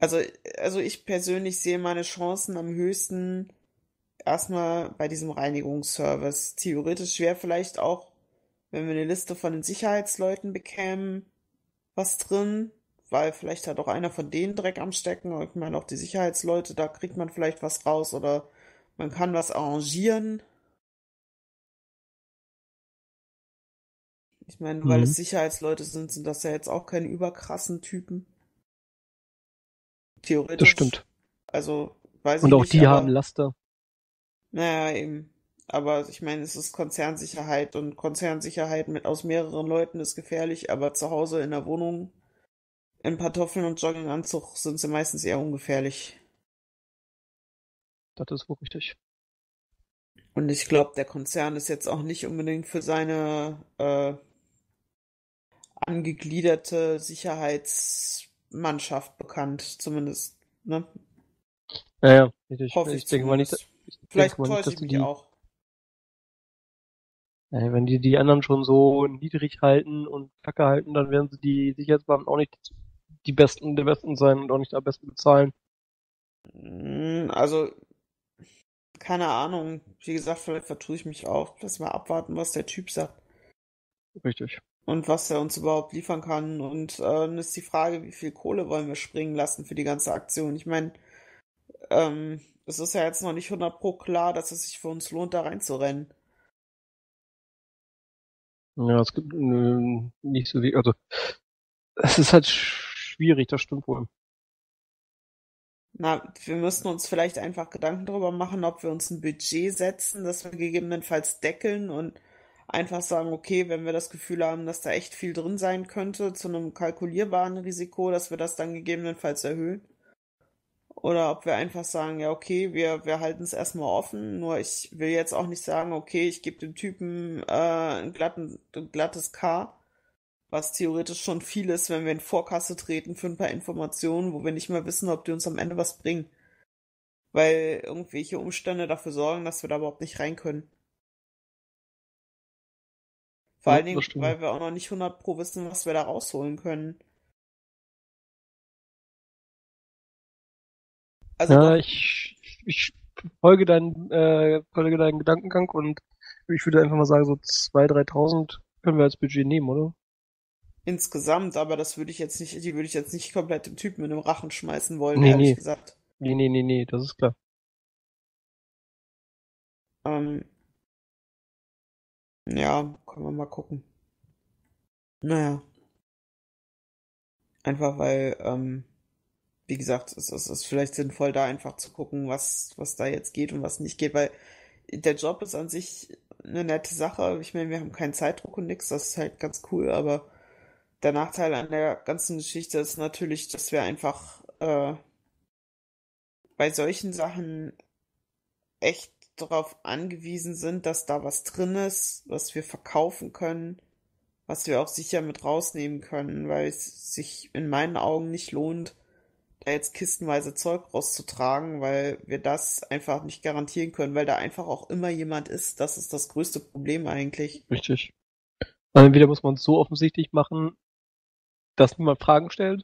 Also, also ich persönlich sehe meine Chancen am höchsten erstmal bei diesem Reinigungsservice. Theoretisch wäre vielleicht auch, wenn wir eine Liste von den Sicherheitsleuten bekämen, was drin, weil vielleicht hat auch einer von denen Dreck am Stecken. Ich meine auch die Sicherheitsleute, da kriegt man vielleicht was raus oder man kann was arrangieren. Ich meine, weil Mhm. es Sicherheitsleute sind, sind das ja jetzt auch keine überkrassen Typen. Theoretisch. Das stimmt. Also, weiß Und ich auch nicht, die aber, haben Laster. Naja, eben. Aber ich meine, es ist Konzernsicherheit und Konzernsicherheit mit aus mehreren Leuten ist gefährlich, aber zu Hause in der Wohnung in Pantoffeln und Jogginganzug sind sie meistens eher ungefährlich. Das ist wohl richtig. Und ich glaube, der Konzern ist jetzt auch nicht unbedingt für seine äh, angegliederte Sicherheitsmannschaft bekannt, zumindest, ne? Ja, ja, richtig. Hoffe ich ich denke mal nicht, ich Vielleicht nicht, täusche dass ich mich die auch. Ja, wenn die die anderen schon so niedrig halten und kacke halten, dann werden sie die Sicherheitsbeamten auch nicht die Besten der Besten sein und auch nicht am besten bezahlen. Mm, Also, keine Ahnung. Wie gesagt, vielleicht vertue ich mich auch. Lass mal abwarten, was der Typ sagt Richtig. Und was er uns überhaupt liefern kann. Und äh, dann ist die Frage, wie viel Kohle wollen wir springen lassen für die ganze Aktion? Ich meine, ähm, es ist ja jetzt noch nicht 100 pro klar, dass es sich für uns lohnt, da reinzurennen. Ja, es gibt äh, nicht so wie, also es ist halt schwierig, das stimmt wohl. Na, wir müssten uns vielleicht einfach Gedanken darüber machen, ob wir uns ein Budget setzen, das wir gegebenenfalls deckeln und einfach sagen, okay, wenn wir das Gefühl haben, dass da echt viel drin sein könnte, zu einem kalkulierbaren Risiko, dass wir das dann gegebenenfalls erhöhen. Oder ob wir einfach sagen, ja, okay, wir, wir halten es erstmal offen, nur ich will jetzt auch nicht sagen, okay, ich gebe dem Typen äh, ein, glatten, ein glattes K, was theoretisch schon viel ist, wenn wir in Vorkasse treten für ein paar Informationen, wo wir nicht mehr wissen, ob die uns am Ende was bringen. Weil irgendwelche Umstände dafür sorgen, dass wir da überhaupt nicht rein können. Vor allen Dingen, weil wir auch noch nicht 100 pro wissen, was wir da rausholen können. Also Ja, ich, ich folge deinen, äh, folge deinen Gedankengang und ich würde einfach mal sagen, so 2.000, 3.000 können wir als Budget nehmen, oder? insgesamt, aber das würde ich jetzt nicht, die würde ich jetzt nicht komplett dem Typen in den Rachen schmeißen wollen, Nee, ehrlich nee. gesagt. Nee, nee, nee, nee, das ist klar. Ähm, ja, können wir mal gucken. Naja. Einfach weil, ähm, wie gesagt, es, es ist vielleicht sinnvoll, da einfach zu gucken, was, was da jetzt geht und was nicht geht, weil der Job ist an sich eine nette Sache. Ich meine, wir haben keinen Zeitdruck und nix, das ist halt ganz cool, aber der Nachteil an der ganzen Geschichte ist natürlich, dass wir einfach äh, bei solchen Sachen echt darauf angewiesen sind, dass da was drin ist, was wir verkaufen können, was wir auch sicher mit rausnehmen können, weil es sich in meinen Augen nicht lohnt, da jetzt kistenweise Zeug rauszutragen, weil wir das einfach nicht garantieren können, weil da einfach auch immer jemand ist. Das ist das größte Problem eigentlich. Richtig. Entweder muss man es so offensichtlich machen, dass niemand Fragen stellt,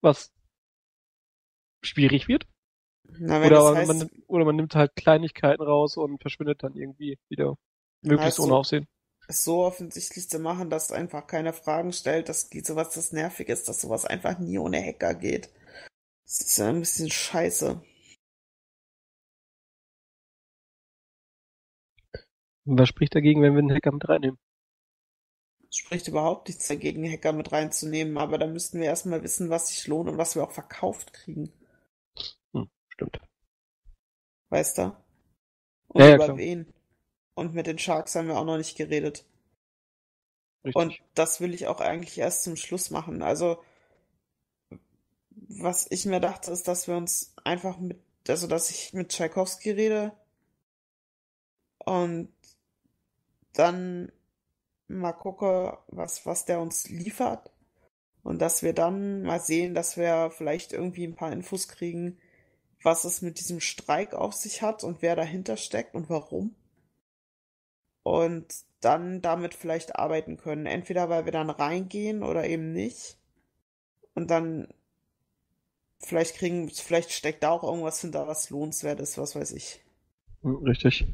was schwierig wird. Na, Oder das heißt, man, oder man nimmt halt Kleinigkeiten raus und verschwindet dann irgendwie wieder. Möglichst Also- ohne Aufsehen. es so offensichtlich zu machen, dass einfach keiner Fragen stellt, dass sowas das nervig ist, dass sowas einfach nie ohne Hacker geht. Das ist ja ein bisschen scheiße. Was spricht dagegen, wenn wir einen Hacker mit reinnehmen? spricht überhaupt nichts dagegen, Hacker mit reinzunehmen, aber da müssten wir erstmal wissen, was sich lohnt und was wir auch verkauft kriegen. Stimmt. Weißt du? Und Ja, ja, über klar. wen? Und mit den Sharks haben wir auch noch nicht geredet. Richtig. Und das will ich auch eigentlich erst zum Schluss machen. Also, was ich mir dachte, ist, dass wir uns einfach mit, also, dass ich mit Tchaikovsky rede und dann mal gucke, was, was der uns liefert. Und dass wir dann mal sehen, dass wir vielleicht irgendwie ein paar Infos kriegen, was es mit diesem Streik auf sich hat und wer dahinter steckt und warum. Und dann damit vielleicht arbeiten können. Entweder weil wir dann reingehen oder eben nicht. Und dann vielleicht kriegen, vielleicht steckt da auch irgendwas hinter, was lohnenswert ist, was weiß ich. Richtig.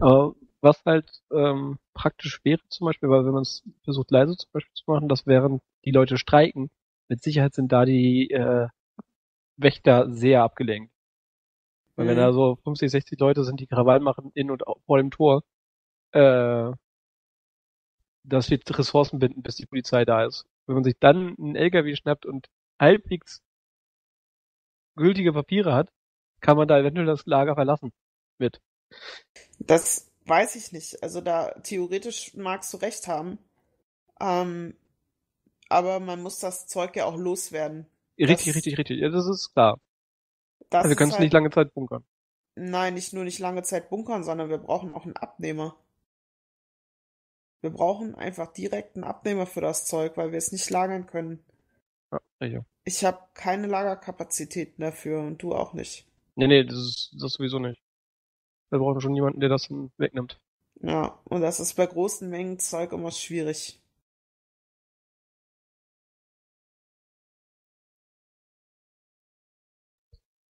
Aber was halt ähm, praktisch wäre zum Beispiel, weil wenn man es versucht leise zum Beispiel zu machen, dass während die Leute streiken, mit Sicherheit sind da die äh, Wächter sehr abgelenkt. Weil wenn Mhm. da so 50, 60 Leute sind, die Krawall machen in und vor dem Tor, äh, das wird Ressourcen binden, bis die Polizei da ist. Wenn man sich dann einen LKW schnappt und halbwegs gültige Papiere hat, kann man da eventuell das Lager verlassen. Mit. Das weiß ich nicht. Also da theoretisch magst du recht haben. Ähm, aber man muss das Zeug ja auch loswerden. Richtig, Das- richtig, richtig. Ja, das ist klar. Das Also wir können es halt, nicht lange Zeit bunkern. nein, nicht nur nicht lange Zeit bunkern, sondern wir brauchen auch einen Abnehmer. Wir brauchen einfach direkt einen Abnehmer für das Zeug, weil wir es nicht lagern können. Ja, sicher. Ich habe keine Lagerkapazitäten dafür und du auch nicht. Nee, nee, das ist das sowieso nicht. Wir brauchen schon jemanden, der das wegnimmt. Ja, und das ist bei großen Mengen Zeug immer schwierig.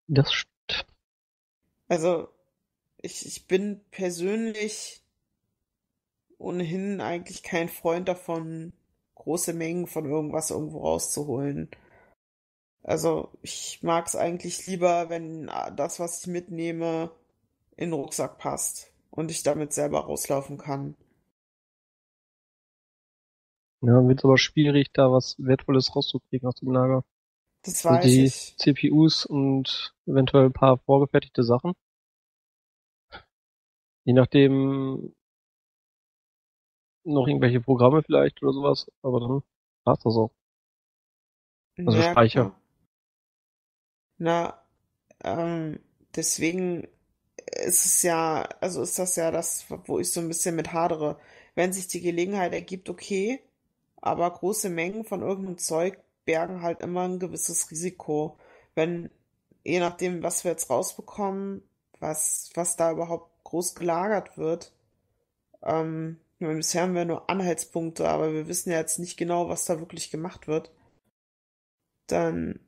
Das stimmt. Also, ich, ich bin persönlich ohnehin eigentlich kein Freund davon, große Mengen von irgendwas irgendwo rauszuholen. Also, ich mag es eigentlich lieber, wenn das, was ich mitnehme, in den Rucksack passt und ich damit selber rauslaufen kann. Ja, wird aber schwierig, da was Wertvolles rauszukriegen aus dem Lager. Das weiß die ich. CPUs und eventuell ein paar vorgefertigte Sachen. Je nachdem noch irgendwelche Programme vielleicht oder sowas, aber dann war's das auch. Also Ja, Speicher. klar. Na, ähm, deswegen ist es ja, also ist das ja das, wo ich so ein bisschen mit hadere. Wenn sich die Gelegenheit ergibt, okay, aber große Mengen von irgendeinem Zeug bergen halt immer ein gewisses Risiko. Wenn, je nachdem, was wir jetzt rausbekommen, was, was da überhaupt groß gelagert wird, ähm, bisher haben wir nur Anhaltspunkte, aber wir wissen ja jetzt nicht genau, was da wirklich gemacht wird. Dann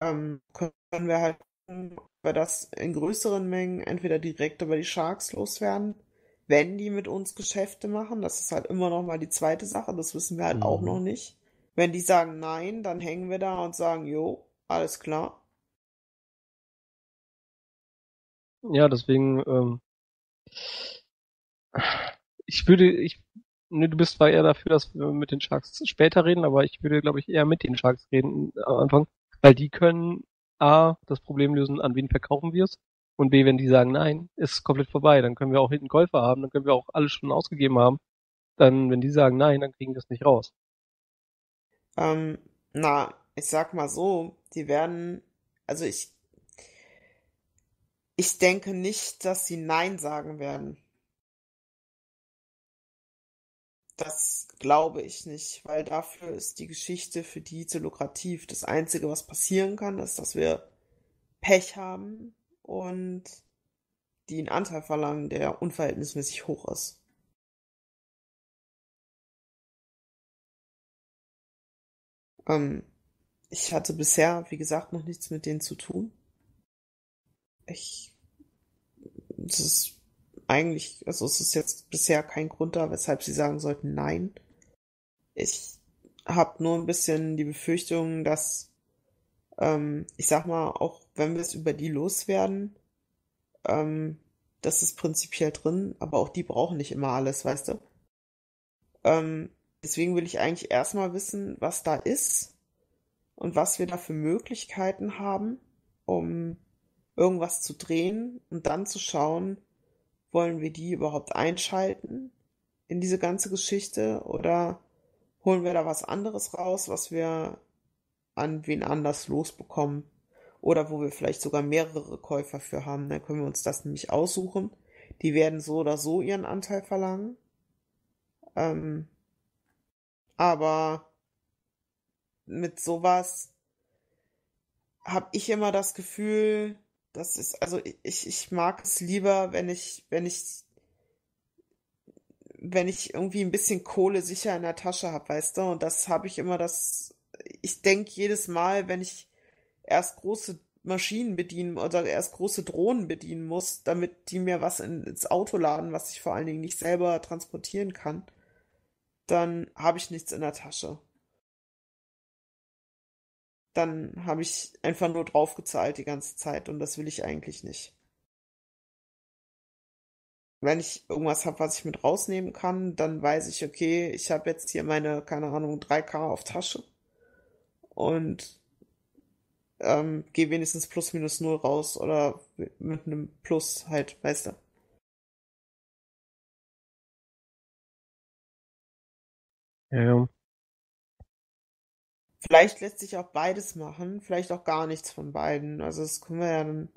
ähm, können wir halt gucken, ob wir das in größeren Mengen entweder direkt über die Sharks loswerden, wenn die mit uns Geschäfte machen. Das ist halt immer noch mal die zweite Sache, das wissen wir halt auch Mhm. noch nicht. Wenn die sagen nein, dann hängen wir da und sagen, jo, alles klar. Ja, deswegen, ähm, ich würde, ich, ne, du bist zwar eher dafür, dass wir mit den Sharks später reden, aber ich würde, glaube ich, eher mit den Sharks reden am Anfang, weil die können A, das Problem lösen, an wen verkaufen wir es, und B, wenn die sagen nein, ist es komplett vorbei, dann können wir auch hinten Käufer haben, dann können wir auch alles schon ausgegeben haben, dann, wenn die sagen nein, dann kriegen wir es nicht raus. Ähm, na, ich sag mal so, die werden, also ich, ich denke nicht, dass sie Nein sagen werden. Das glaube ich nicht, weil dafür ist die Geschichte für die zu lukrativ. Das Einzige, was passieren kann, ist, dass wir Pech haben und die einen Anteil verlangen, der unverhältnismäßig hoch ist. Ähm, ich hatte bisher, wie gesagt, noch nichts mit denen zu tun. Ich, es ist eigentlich, also es ist jetzt bisher kein Grund da, weshalb sie sagen sollten nein. Ich habe nur ein bisschen die Befürchtung, dass, ähm, ich sag mal, auch wenn wir es über die loswerden, ähm, das ist prinzipiell drin, aber auch die brauchen nicht immer alles, weißt du? Ähm, deswegen will ich eigentlich erstmal wissen, was da ist und was wir da für Möglichkeiten haben, um irgendwas zu drehen und dann zu schauen, wollen wir die überhaupt einschalten in diese ganze Geschichte oder holen wir da was anderes raus, was wir an wen anders losbekommen oder wo wir vielleicht sogar mehrere Käufer für haben. Dann können wir uns das nämlich aussuchen. Die werden so oder so ihren Anteil verlangen. Ähm, aber mit sowas habe ich immer das Gefühl, das ist, also ich, ich mag es lieber, wenn ich, wenn ich, wenn ich irgendwie ein bisschen Kohle sicher in der Tasche habe, weißt du? Und das habe ich immer das, ich denke jedes Mal, wenn ich erst große Maschinen bedienen oder erst große Drohnen bedienen muss, damit die mir was in, ins Auto laden, was ich vor allen Dingen nicht selber transportieren kann, dann habe ich nichts in der Tasche. Dann habe ich einfach nur draufgezahlt die ganze Zeit und das will ich eigentlich nicht. Wenn ich irgendwas habe, was ich mit rausnehmen kann, dann weiß ich, okay, ich habe jetzt hier meine, keine Ahnung, 3K auf Tasche und ähm, gehe wenigstens plus minus null raus oder mit einem Plus halt, weißt du. Ja, ja. Vielleicht lässt sich auch beides machen, vielleicht auch gar nichts von beiden. Also das können wir ja dann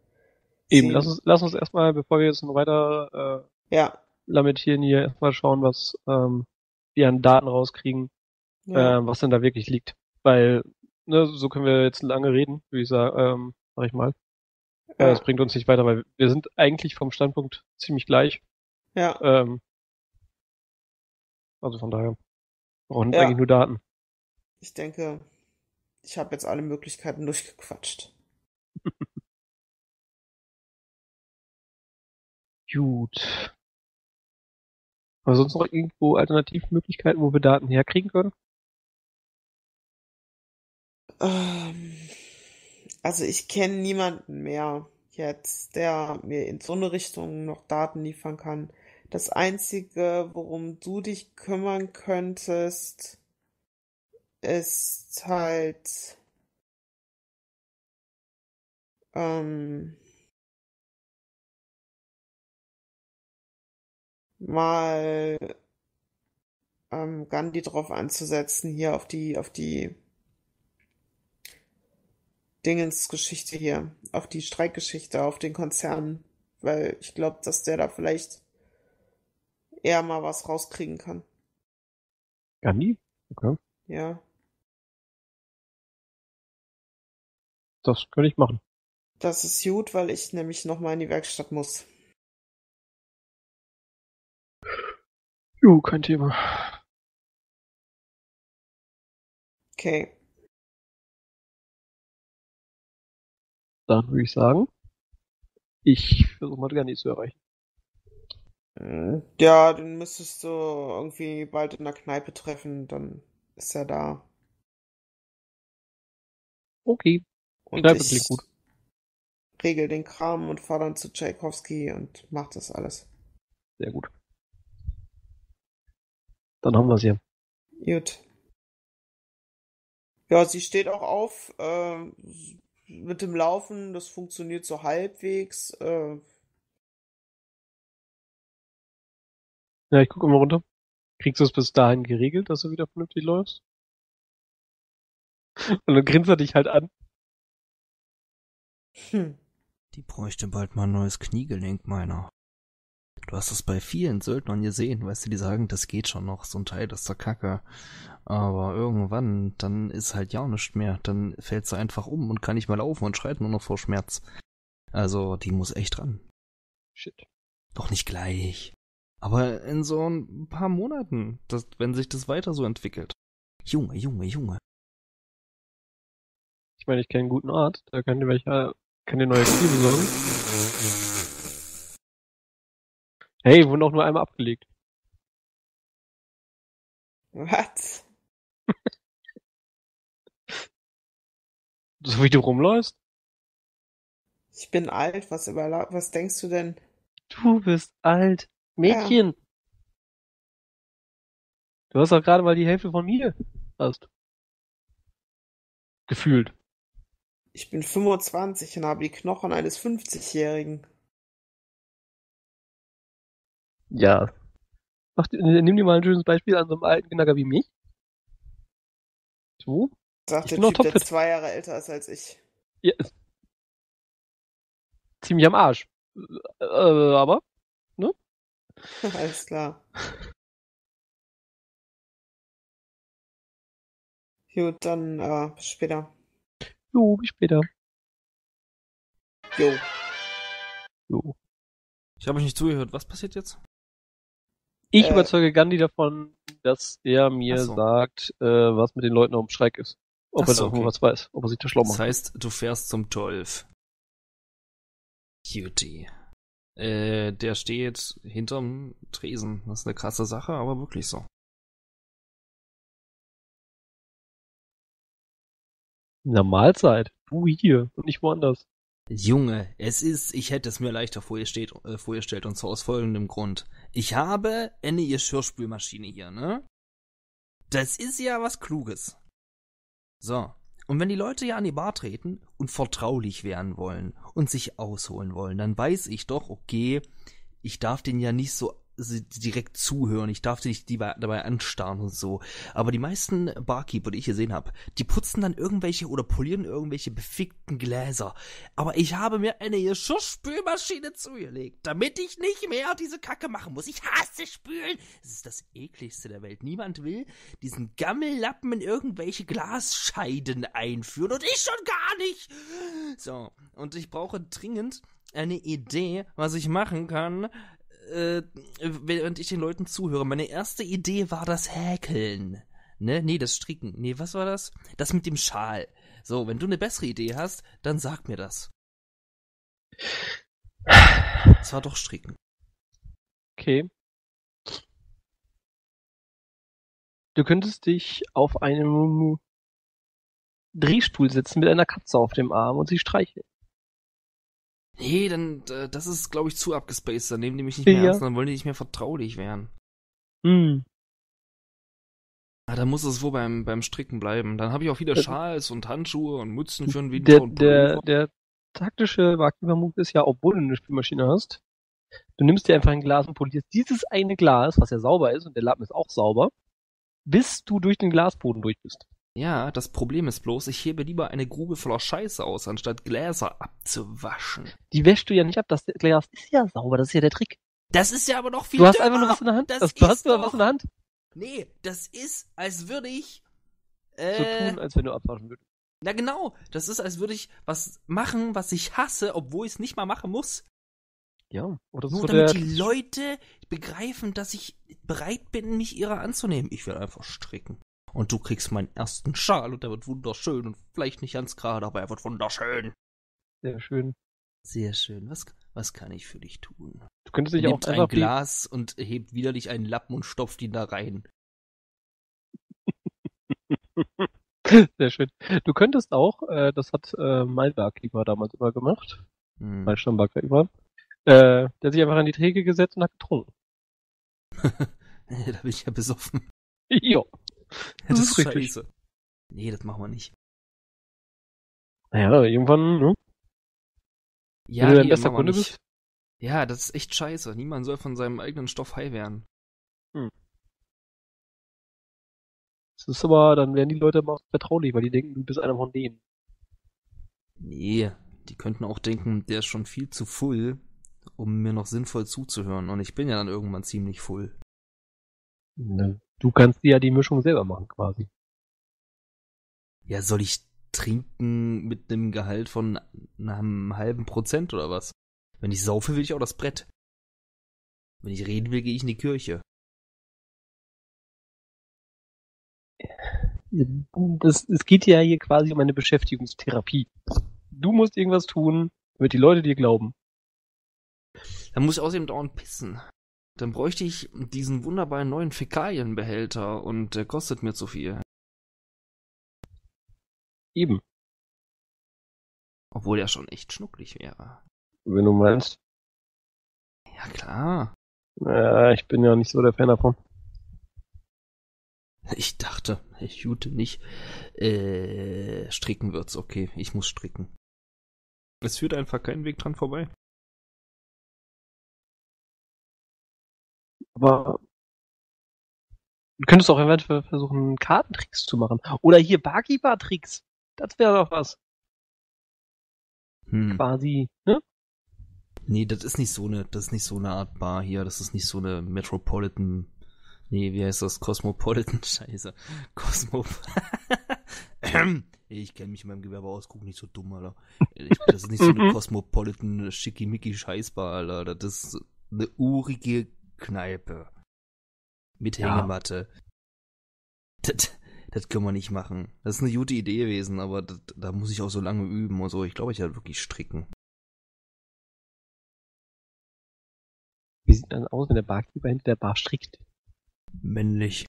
Eben, sehen. lass uns, lass uns erstmal, bevor wir jetzt noch weiter äh, Ja, lamentieren, hier erstmal schauen, was ähm, wir an Daten rauskriegen, ja. äh, was denn da wirklich liegt. Weil, ne, so können wir jetzt lange reden, würde ich sagen, ähm, sag ich mal. Äh, ja, das bringt uns nicht weiter, weil wir sind eigentlich vom Standpunkt ziemlich gleich. ja. Ähm, also von daher brauchen Ja. eigentlich nur Daten. Ich denke, ich habe jetzt alle Möglichkeiten durchgequatscht. Gut. Aber sonst noch irgendwo Alternativmöglichkeiten, wo wir Daten herkriegen können? Ähm, also ich kenne niemanden mehr jetzt, der mir in so eine Richtung noch Daten liefern kann. Das Einzige, worum du dich kümmern könntest, ist halt ähm, mal ähm, Gandhi drauf anzusetzen, hier auf die, auf die Dingensgeschichte hier, auf die Streikgeschichte, auf den Konzern, weil ich glaube, dass der da vielleicht eher mal was rauskriegen kann. Gandhi? Okay. Ja, Das könnte ich machen. das ist gut, weil ich nämlich noch mal in die Werkstatt muss. Jo, kein Thema. Okay. Dann würde ich sagen, ich versuche mal gar nicht zu erreichen. Hm, Ja, den müsstest du irgendwie bald in der Kneipe treffen, dann ist er da. Okay. Und Kneipe ich klingt gut. regel den Kram und fahr dann zu Tchaikovsky und mach das alles. Sehr gut. Dann haben wir es hier. Gut. Ja, sie steht auch auf, äh, mit dem Laufen, das funktioniert so halbwegs. Äh, Ja, ich gucke mal runter. Kriegst du es bis dahin geregelt, dass du wieder vernünftig läufst? Und dann grinst er dich halt an. hm. Die bräuchte bald mal ein neues Kniegelenk, meiner. Du hast das bei vielen Söldnern gesehen, weißt du, die sagen, das geht schon noch, so ein Teil ist der Kacke. Aber irgendwann, dann ist halt ja nichts mehr. Dann fällt sie einfach um und kann nicht mehr laufen und schreit nur noch vor Schmerz. Also, die muss echt ran. Shit. Doch nicht gleich. Aber in so ein paar Monaten, das, wenn sich das weiter so entwickelt. Junge, Junge, Junge. Ich meine, ich kenne einen guten Art. Da kann dir welcher, kann dir neue Knie besorgen. Hey, wurden auch nur einmal abgelegt. Was? So wie du rumläufst? Ich bin alt, was überla was denkst du denn? Du bist alt. Mädchen. Du hast doch gerade mal die Hälfte von mir. Hast. Gefühlt. Ich bin 25 und habe die Knochen eines 50-Jährigen. Ja. Mach, nimm dir mal ein schönes Beispiel an so einem alten Knacker wie mich. So. Sagt Ich der bin noch Typ, der zwei Jahre älter ist als ich. Ja. Ziemlich am Arsch. Äh, aber, Alles klar. Gut, dann äh, bis später. jo, bis später. Jo. Jo. Ich habe euch nicht zugehört. Was passiert jetzt? Ich Äh. überzeuge Gandhi davon, dass er mir so. sagt, äh, was mit den Leuten auf dem Schreck ist. Ob Ach er so, davon okay. was weiß, ob er sich da schlau Das macht. heißt, du fährst zum Dolph. Cutie. Äh, der steht hinterm Tresen. Das ist eine krasse Sache, aber wirklich so. Na Mahlzeit. Du hier und nicht woanders. Junge, es ist, ich hätte es mir leichter vorgestellt, äh, vorgestellt und zwar aus folgendem Grund. Ich habe eine Geschirrspülmaschine hier, ne? Das ist ja was Kluges. So. Und wenn die Leute ja an die Bar treten und vertraulich werden wollen und sich ausholen wollen, dann weiß ich doch, okay, ich darf denen ja nicht so direkt zuhören, ich darf die nicht dabei anstarren und so. Aber die meisten Barkeeper, die ich gesehen habe, die putzen dann irgendwelche oder polieren irgendwelche befickten Gläser. Aber ich habe mir eine Geschirrspülmaschine zugelegt, damit ich nicht mehr diese Kacke machen muss. Ich hasse Spülen. Das ist das ekligste der Welt. Niemand will diesen Gammellappen in irgendwelche Glasscheiden einführen und ich schon gar nicht. So, und ich brauche dringend eine Idee, was ich machen kann, äh, während ich den Leuten zuhöre. Meine erste Idee war das Häkeln. Ne? Nee, das Stricken. Nee, was war das? Das mit dem Schal. So, wenn du eine bessere Idee hast, dann sag mir das. Es war doch Stricken. Okay. Du könntest dich auf einem Drehstuhl setzen mit einer Katze auf dem Arm und sie streicheln. Nee, dann, äh, das ist, glaube ich, zu abgespaced. Dann nehmen die mich nicht mehr Ja. ernst, dann wollen die nicht mehr vertraulich werden. Hm. Ah, dann muss es wohl beim, beim Stricken bleiben. Dann habe ich auch wieder Schals und Handschuhe und Mützen für den Winter Der, und der, der taktische Barkeeper-Move ist ja, obwohl du eine Spülmaschine hast, du nimmst dir einfach ein Glas und polierst dieses eine Glas, was ja sauber ist, und der Lappen ist auch sauber, bis du durch den Glasboden durch bist. Ja, das Problem ist bloß, ich hebe lieber eine Grube voller Scheiße aus, anstatt Gläser abzuwaschen. Die wäschst du ja nicht ab, das Glas ist ja sauber, das ist ja der Trick. Das ist ja aber noch viel Du hast dümmer. einfach nur was in der Hand. Das du hast nur was in der Hand. Nee, das ist, als würde ich. So Äh, tun, als wenn du abwaschen würdest. na genau, das ist, als würde ich was machen, was ich hasse, obwohl ich es nicht mal machen muss. Ja, oder so Nur der, damit die Leute begreifen, dass ich bereit bin, mich ihrer anzunehmen. Ich werde einfach stricken. Und du kriegst meinen ersten Schal und der wird wunderschön und vielleicht nicht ganz gerade, aber er wird wunderschön. sehr schön. Sehr schön. Was, was kann ich für dich tun? Du könntest dich auch Nimmt ein Glas und hebt widerlich einen Lappen und stopft ihn da rein. Sehr schön. Du könntest auch, äh, das hat äh, mein Barkeeper damals immer gemacht, Hm. mein Stammbarkeeper, äh, der hat sich einfach an die Theke gesetzt und hat getrunken. da bin ich ja besoffen. jo. Das, Das ist richtig. scheiße. Nee, das machen wir nicht. Naja, irgendwann, ne? Ja, Wenn du dein nee, bester Kunde nicht. Ja, das ist echt scheiße. Niemand soll von seinem eigenen Stoff high werden. Das ist aber, dann werden die Leute immer vertraulich, weil die denken, du bist einer von denen. Nee, die könnten auch denken, der ist schon viel zu full, um mir noch sinnvoll zuzuhören. Und ich bin ja dann irgendwann ziemlich full. Ne? Du kannst dir ja die Mischung selber machen, quasi. Ja, soll ich trinken mit einem Gehalt von einem halben Prozent oder was? Wenn ich saufe, will ich auch das Brett. Wenn ich reden will, gehe ich in die Kirche. Das, es geht ja hier quasi um eine Beschäftigungstherapie. Du musst irgendwas tun, damit die Leute dir glauben. Dann muss ich außerdem dauernd pissen. Dann bräuchte ich diesen wunderbaren neuen Fäkalienbehälter und der kostet mir zu viel. Eben, Obwohl der schon echt schnucklig wäre. wenn du meinst. Ja, klar. Ja, ich bin ja nicht so der Fan davon. Ich dachte, ich jute nicht. Äh, stricken wird's, okay. Ich muss stricken. Es führt einfach keinen Weg dran vorbei. Aber du könntest auch eventuell versuchen, Kartentricks zu machen. Oder hier Barkeeper-Tricks. Das wäre doch was. Hm. Quasi, ne? Nee, das ist nicht so eine, das ist nicht so eine Art Bar hier. Das ist nicht so eine Metropolitan. Nee, wie heißt das? Cosmopolitan? Scheiße. Cosmo. ich kenne mich in meinem Gewerbe aus, guck nicht so dumm, Alter. Ich, das ist nicht so eine Mhm. Cosmopolitan schickimicki Scheißbar, Alter. Das ist eine urige Kneipe. Mit Ja. Hängematte. Das, das können wir nicht machen. Das ist eine gute Idee gewesen, aber das, da muss ich auch so lange üben und so. Ich glaube, ich werde wirklich stricken. Wie sieht dann aus, wenn der Barkeeper hinter der Bar strickt? Männlich.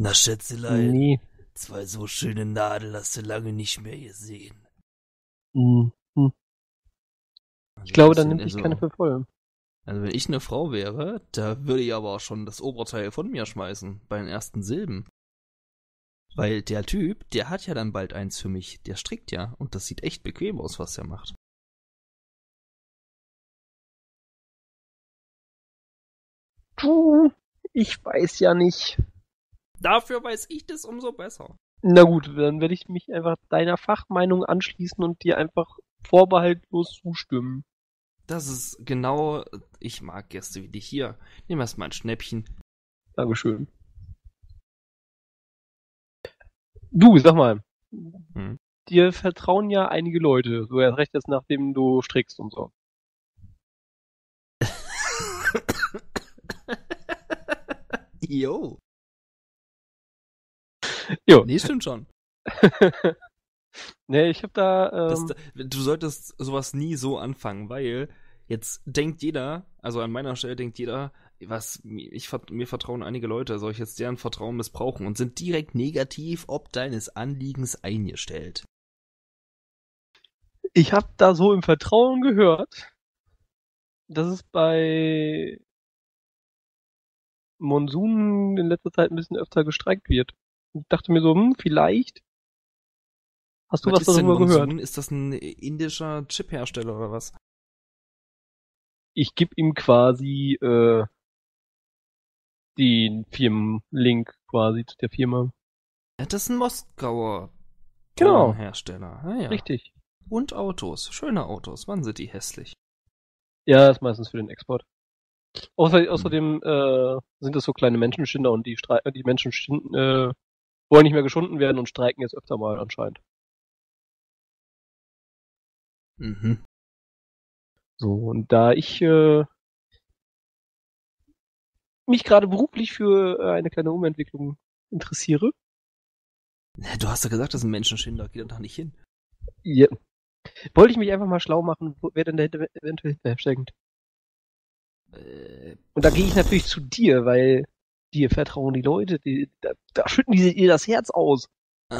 Na, Schätzelein, Nee. zwei so schöne Nadeln hast du lange nicht mehr gesehen. Hm. Also Ich glaube, dann nimmt dich also- keine für voll. Also wenn ich eine Frau wäre, da würde ich aber auch schon das Oberteil von mir schmeißen, bei den ersten Silben. Weil der Typ, der hat ja dann bald eins für mich, der strickt ja, und das sieht echt bequem aus, was er macht. Puh, ich weiß ja nicht. Dafür weiß ich das umso besser. Na gut, dann werde ich mich einfach deiner Fachmeinung anschließen und dir einfach vorbehaltlos zustimmen. Das ist genau, ich mag Gäste wie dich hier. Nimm erst mal ein Schnäppchen. Dankeschön. Du, sag mal. Hm. Dir vertrauen ja einige Leute, so erst recht jetzt nachdem du strickst und so. Jo. Jo. Nee, stimmt schon. nee, ich hab da, Das, ähm, du solltest sowas nie so anfangen, weil jetzt denkt jeder, also an meiner Stelle denkt jeder, was ich mir vertrauen einige Leute, soll ich jetzt deren Vertrauen missbrauchen und sind direkt negativ ob deines Anliegens eingestellt. ich hab da so im Vertrauen gehört, dass es bei Monsun in letzter Zeit ein bisschen öfter gestreikt wird. Ich dachte mir so, hm, vielleicht hast du was, denn darüber gehört. Monsun? Ist das ein indischer Chiphersteller oder was? Ich gebe ihm quasi äh, den Firmenlink quasi zu der Firma. Ja, das ist ein Moskauer Genau. Hersteller. Ah, ja. Richtig. Und Autos. Schöne Autos. Wann sind die hässlich? Ja, ist meistens für den Export. Außer, außerdem äh, sind das so kleine Menschenschinder und die Strei die Menschen äh, wollen nicht mehr geschunden werden und streiken jetzt öfter mal anscheinend. Mhm. So, und da ich äh, mich gerade beruflich für äh, eine kleine Umentwicklung interessiere, Du hast ja gesagt, das ist ein Menschenschinder, geht doch nicht hin. ja, wollte ich mich einfach mal schlau machen, wer denn dahinter eventuell hinterher steckt. Äh, Und da gehe ich natürlich zu dir, weil dir vertrauen die Leute, die, da, da schütten die dir das Herz aus. äh,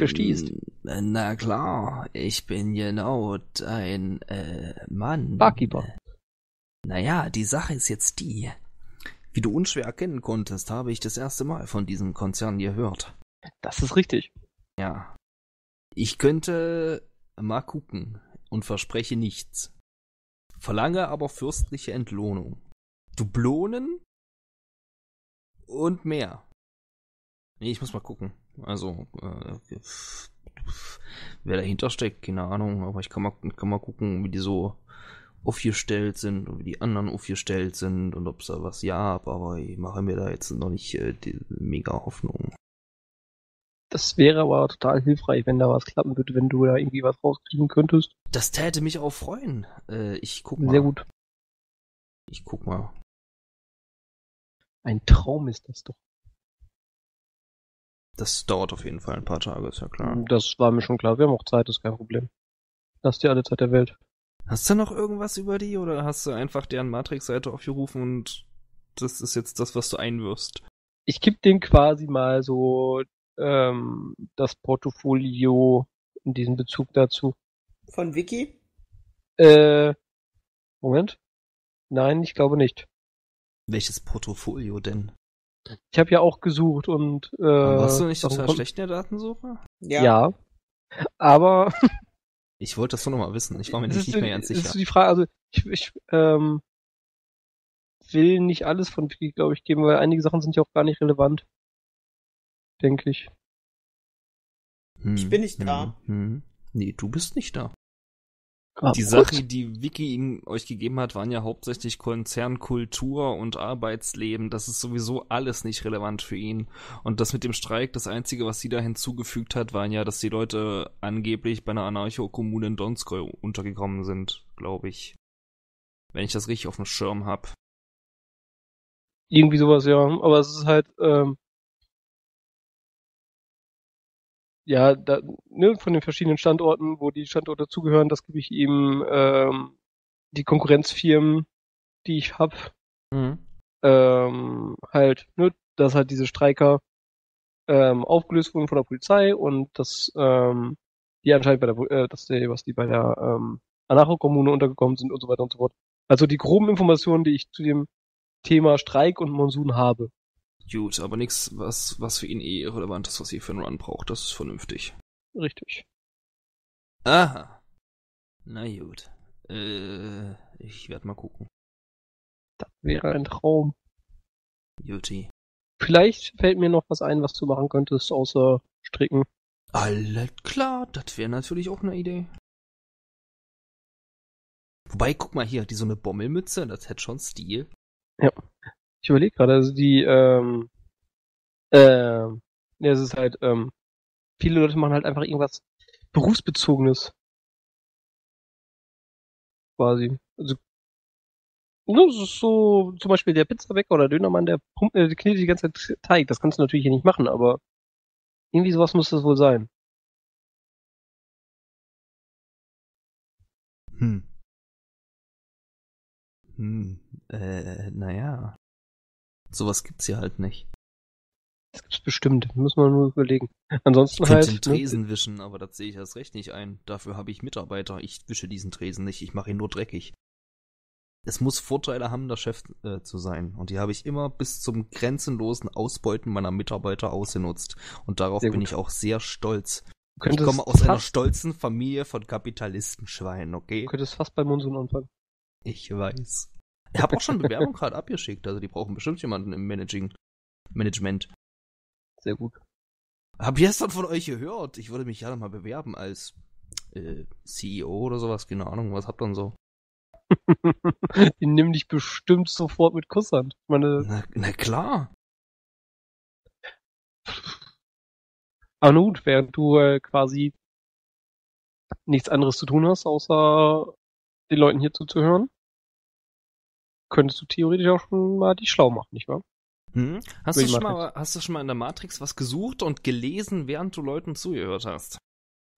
Verstehst. Na klar, ich bin genau dein äh, Mann. Barkeeper. Naja, die Sache ist jetzt die. Wie du unschwer erkennen konntest, habe ich das erste Mal von diesem Konzern gehört. Das ist richtig. Ja. Ich könnte mal gucken und verspreche nichts. Verlange aber fürstliche Entlohnung. Dublonen und mehr. Nee, ich muss mal gucken. Also, äh, wer dahinter steckt, keine Ahnung, aber ich kann mal, kann mal gucken, wie die so aufgestellt sind und wie die anderen aufgestellt sind und ob es da was gab, aber ich mache mir da jetzt noch nicht äh, die mega Hoffnung. Das wäre aber total hilfreich, wenn da was klappen würde, wenn du da irgendwie was rauskriegen könntest. Das täte mich auch freuen. Äh, ich guck mal. Sehr gut. Ich guck mal. Ein Traum ist das doch. Das dauert auf jeden Fall ein paar Tage, ist ja klar. Das war mir schon klar. Wir haben auch Zeit, ist kein Problem. Lass dir alle Zeit der Welt. Hast du noch irgendwas über die oder hast du einfach deren Matrix-Seite aufgerufen und das ist jetzt das, was du einwirfst? Ich kipp den quasi mal so ähm, das Portfolio in diesem Bezug dazu. Von Vicky? Äh, Moment. Nein, ich glaube nicht. Welches Portfolio denn? Ich habe ja auch gesucht und äh, Warst du nicht total kommt- schlecht in der Datensuche? Ja. Aber Ich wollte das nur noch mal wissen. Ich war mir nicht, nicht mehr ganz es ist sicher. die Frage, also ich, ich ähm, will nicht alles von Wiki, glaube ich, geben, weil einige Sachen sind ja auch gar nicht relevant. Denke ich. Hm, Ich bin nicht da. Hm, hm. Nee, du bist nicht da. Ah, Die gut. Sache, die Wiki ihm euch gegeben hat, waren ja hauptsächlich Konzernkultur und Arbeitsleben. Das ist sowieso alles nicht relevant für ihn. Und das mit dem Streik, das Einzige, was sie da hinzugefügt hat, waren ja, dass die Leute angeblich bei einer Anarcho-Kommune in Donskoy untergekommen sind, glaube ich. Wenn ich das richtig auf dem Schirm hab. Irgendwie sowas, ja. Aber es ist halt, ähm, ja, da, ne, von den verschiedenen Standorten, wo die Standorte zugehören, das gebe ich ihm ähm, die Konkurrenzfirmen, die ich hab, ähm, halt, ne, dass halt diese Streiker ähm, aufgelöst wurden von der Polizei und dass ähm, die anscheinend bei der, äh, dass die, was die bei der ähm, Anarcho-Kommune untergekommen sind und so weiter und so fort. Also die groben Informationen, die ich zu dem Thema Streik und Monsun habe. Gut, aber nichts, was, was für ihn eh relevant ist, was ihr für einen Run braucht. Das ist vernünftig. Richtig. Aha. Na gut. Äh, ich werde mal gucken. Das wäre ein Traum. Juti. Vielleicht fällt mir noch was ein, was du machen könntest, außer stricken. Alles klar, das wäre natürlich auch eine Idee. Wobei, guck mal hier, die so eine Bommelmütze, das hätte schon Stil. Ich überlege gerade, also die, ähm, ähm, ja, es ist halt, ähm, viele Leute machen halt einfach irgendwas berufsbezogenes. Quasi. Also, das ist so, zum Beispiel der Pizzabäcker oder Dönermann, der pumpt, äh, knetet die ganze Zeit Teig. Das kannst du natürlich hier nicht machen, aber irgendwie sowas muss das wohl sein. Hm. Hm, äh, naja. Sowas gibt's hier halt nicht. Das gibt's bestimmt. Muss man nur überlegen. Ansonsten Ich könnte halt. den ne, Tresen wischen, aber das sehe ich erst recht nicht ein. Dafür habe ich Mitarbeiter. Ich wische diesen Tresen nicht, ich mache ihn nur dreckig. Es muss Vorteile haben, der Chef äh, zu sein. Und die habe ich immer bis zum grenzenlosen Ausbeuten meiner Mitarbeiter ausgenutzt. Und darauf Sehr bin gut. ich auch sehr stolz. Ich komme aus einer stolzen Familie von Kapitalistenschweinen, okay? du könntest fast bei Monsun anfangen. Ich weiß. Ich habe auch schon Bewerbung gerade abgeschickt, also die brauchen bestimmt jemanden im Managing Management. Sehr gut. Hab gestern von euch gehört, ich würde mich ja mal bewerben als äh, CEO oder sowas, keine Ahnung, was habt ihr denn so? Die nehmen dich bestimmt sofort mit Kusshand. Meine, Na, na klar. aber nun gut, während du äh, quasi nichts anderes zu tun hast, außer den Leuten hier zuzuhören, könntest du theoretisch auch schon mal die schlau machen, nicht wahr? Hm? Hast, du schon mal, hast du schon mal in der Matrix was gesucht und gelesen, während du Leuten zugehört hast?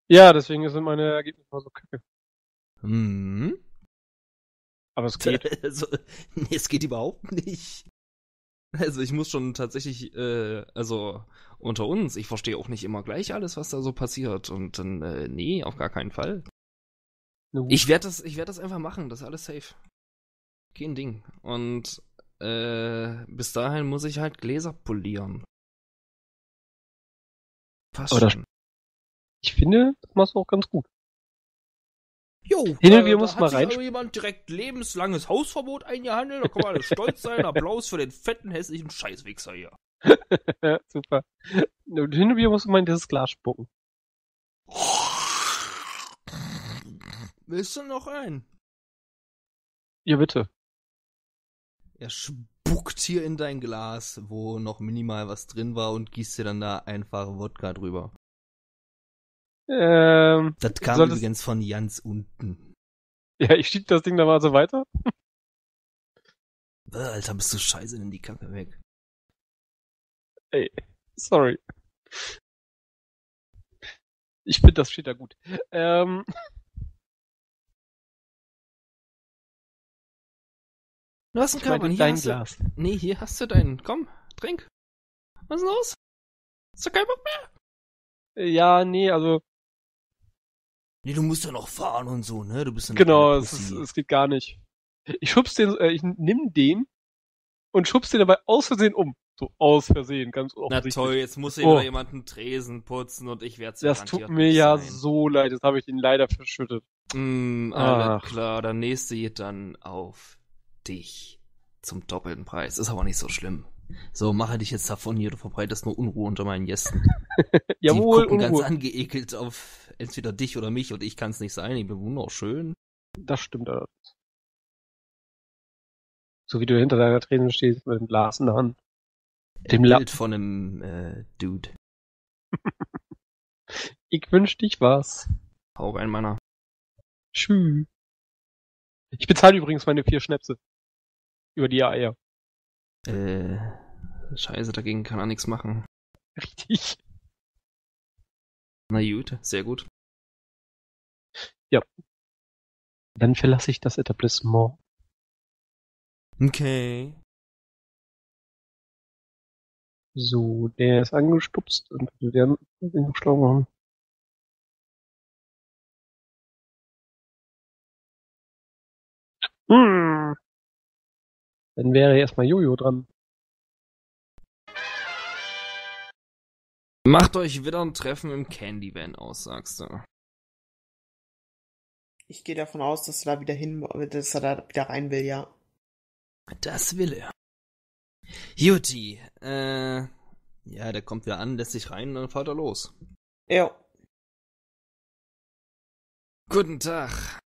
Ja, deswegen sind meine Ergebnisse mal so kacke. Hm? Aber es geht. Also, nee, es geht überhaupt nicht. Also ich muss schon tatsächlich, äh, also unter uns, ich verstehe auch nicht immer gleich alles, was da so passiert. Und dann, äh, nee, auf gar keinen Fall. Gut. Ich werde das, ich werde das einfach machen, das ist alles safe. Kein Ding. Und äh, bis dahin muss ich halt Gläser polieren. Fast Aber das- schon. ich finde, das machst du auch ganz gut. Jo, Hin und wieder muss sich rein- jemand direkt lebenslanges Hausverbot eingehandelt. Da kann man alle stolz sein. Applaus für den fetten, hässlichen Scheißwichser hier. Super. Und hin und wieder du mal in dieses Glas spucken. Willst du noch ein? Ja, bitte. Er spuckt hier in dein Glas, wo noch minimal was drin war und gießt dir dann da einfach Wodka drüber. Ähm, Das kam das- übrigens von ganz unten. ja, ich schieb das Ding da mal so weiter. Bäh, Alter, bist du scheiße in die Kacke weg. Sorry. Ich finde, das steht da gut. Ähm, Du hast einen ich Körper, hier dein hast Glas. du... Nee, hier hast du deinen. Komm, trink. Was ist los? Hast du keinen Bock mehr? Ja, nee, also, Nee, du musst ja noch fahren und so, ne? Du bist ja noch genau, es, ist, es geht gar nicht. Ich schubs den, äh, ich nimm den und schubs den dabei aus Versehen um. So, aus Versehen, ganz Na offensichtlich. toll, jetzt muss hier Oh. wieder jemand einen Tresen putzen und ich werd's Das garantiert tut mir ja sein. so leid, das habe ich ihn leider verschüttet. Mm, alles Ach. klar, der nächste geht dann auf dich zum doppelten Preis. Ist aber nicht so schlimm. So, mache dich jetzt davon hier, du verbreitest nur Unruhe unter meinen Gästen. Jawohl, Die gucken ganz Unruhe. angeekelt auf entweder dich oder mich und ich kann's nicht sein. Ich bin wunderschön. Das stimmt allerdings. So wie du hinter deiner Träne stehst mit dem Glas in der Hand. Dem Bild von einem äh, Dude. ich wünsch dich was. Hau rein, meiner. Tschüss. Ich bezahle übrigens meine vier Schnäpse. Über die Eier. Äh, scheiße, dagegen kann er nichts machen. Richtig. Na gut, sehr gut. Dann verlasse ich das Etablissement. Okay. So, der ist angestupst und wir werden den noch schlau machen. Hm. Dann wäre erstmal Jojo dran. Macht euch wieder ein Treffen im Candy Van aus, sagst du. Ich gehe davon aus, dass er da wieder hin, dass er da wieder rein will, ja. Das will er. Juti, äh, ja, der kommt wieder an, lässt sich rein und dann fährt er los. Ja. Guten Tag.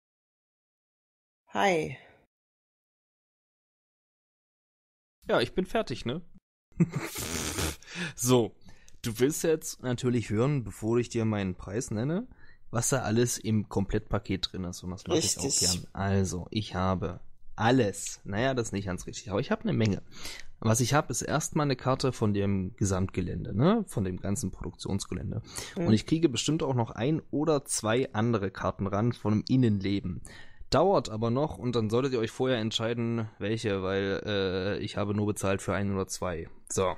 Hi. Ja, ich bin fertig, ne? so, du willst jetzt natürlich hören, bevor ich dir meinen Preis nenne, was da alles im Komplettpaket drin ist. Und das mache ich auch Richtig. gern. Also, ich habe alles. Naja, das ist nicht ganz richtig, aber ich habe eine Menge. Was ich habe, ist erstmal eine Karte von dem Gesamtgelände, ne? Von dem ganzen Produktionsgelände. Hm. Und ich kriege bestimmt auch noch ein oder zwei andere Karten ran von dem Innenleben. Dauert aber noch und dann solltet ihr euch vorher entscheiden, welche, weil äh, ich habe nur bezahlt für ein oder zwei. So.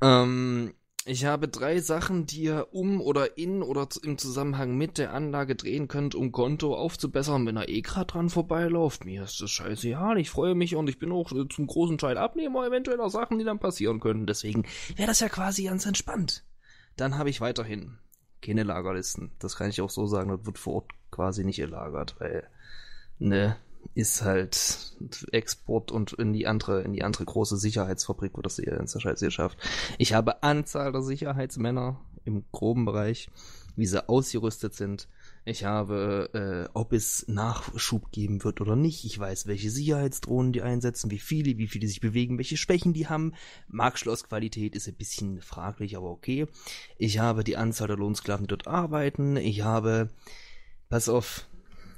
Ähm, ich habe drei Sachen, die ihr um oder in oder im Zusammenhang mit der Anlage drehen könnt, um Konto aufzubessern, wenn er eh grad dran vorbeiläuft. Mir ist das scheißegal, ich freue mich und ich bin auch äh, zum großen Teil Abnehmer eventueller Sachen, die dann passieren können. Deswegen wäre das ja quasi ganz entspannt. Dann habe ich weiterhin keine Lagerlisten. Das kann ich auch so sagen, das wird vor Ort quasi nicht gelagert, weil, ne, ist halt Export und in die andere, in die andere große Sicherheitsfabrik wird das hier ganze Scheiße geschafft. Ich habe Anzahl der Sicherheitsmänner im groben Bereich, wie sie ausgerüstet sind. Ich habe, äh, ob es Nachschub geben wird oder nicht. Ich weiß, welche Sicherheitsdrohnen die einsetzen, wie viele, wie viele sich bewegen, welche Schwächen die haben. Marktschlossqualität ist ein bisschen fraglich, aber okay. Ich habe die Anzahl der Lohnsklaven, die dort arbeiten. Ich habe, pass auf,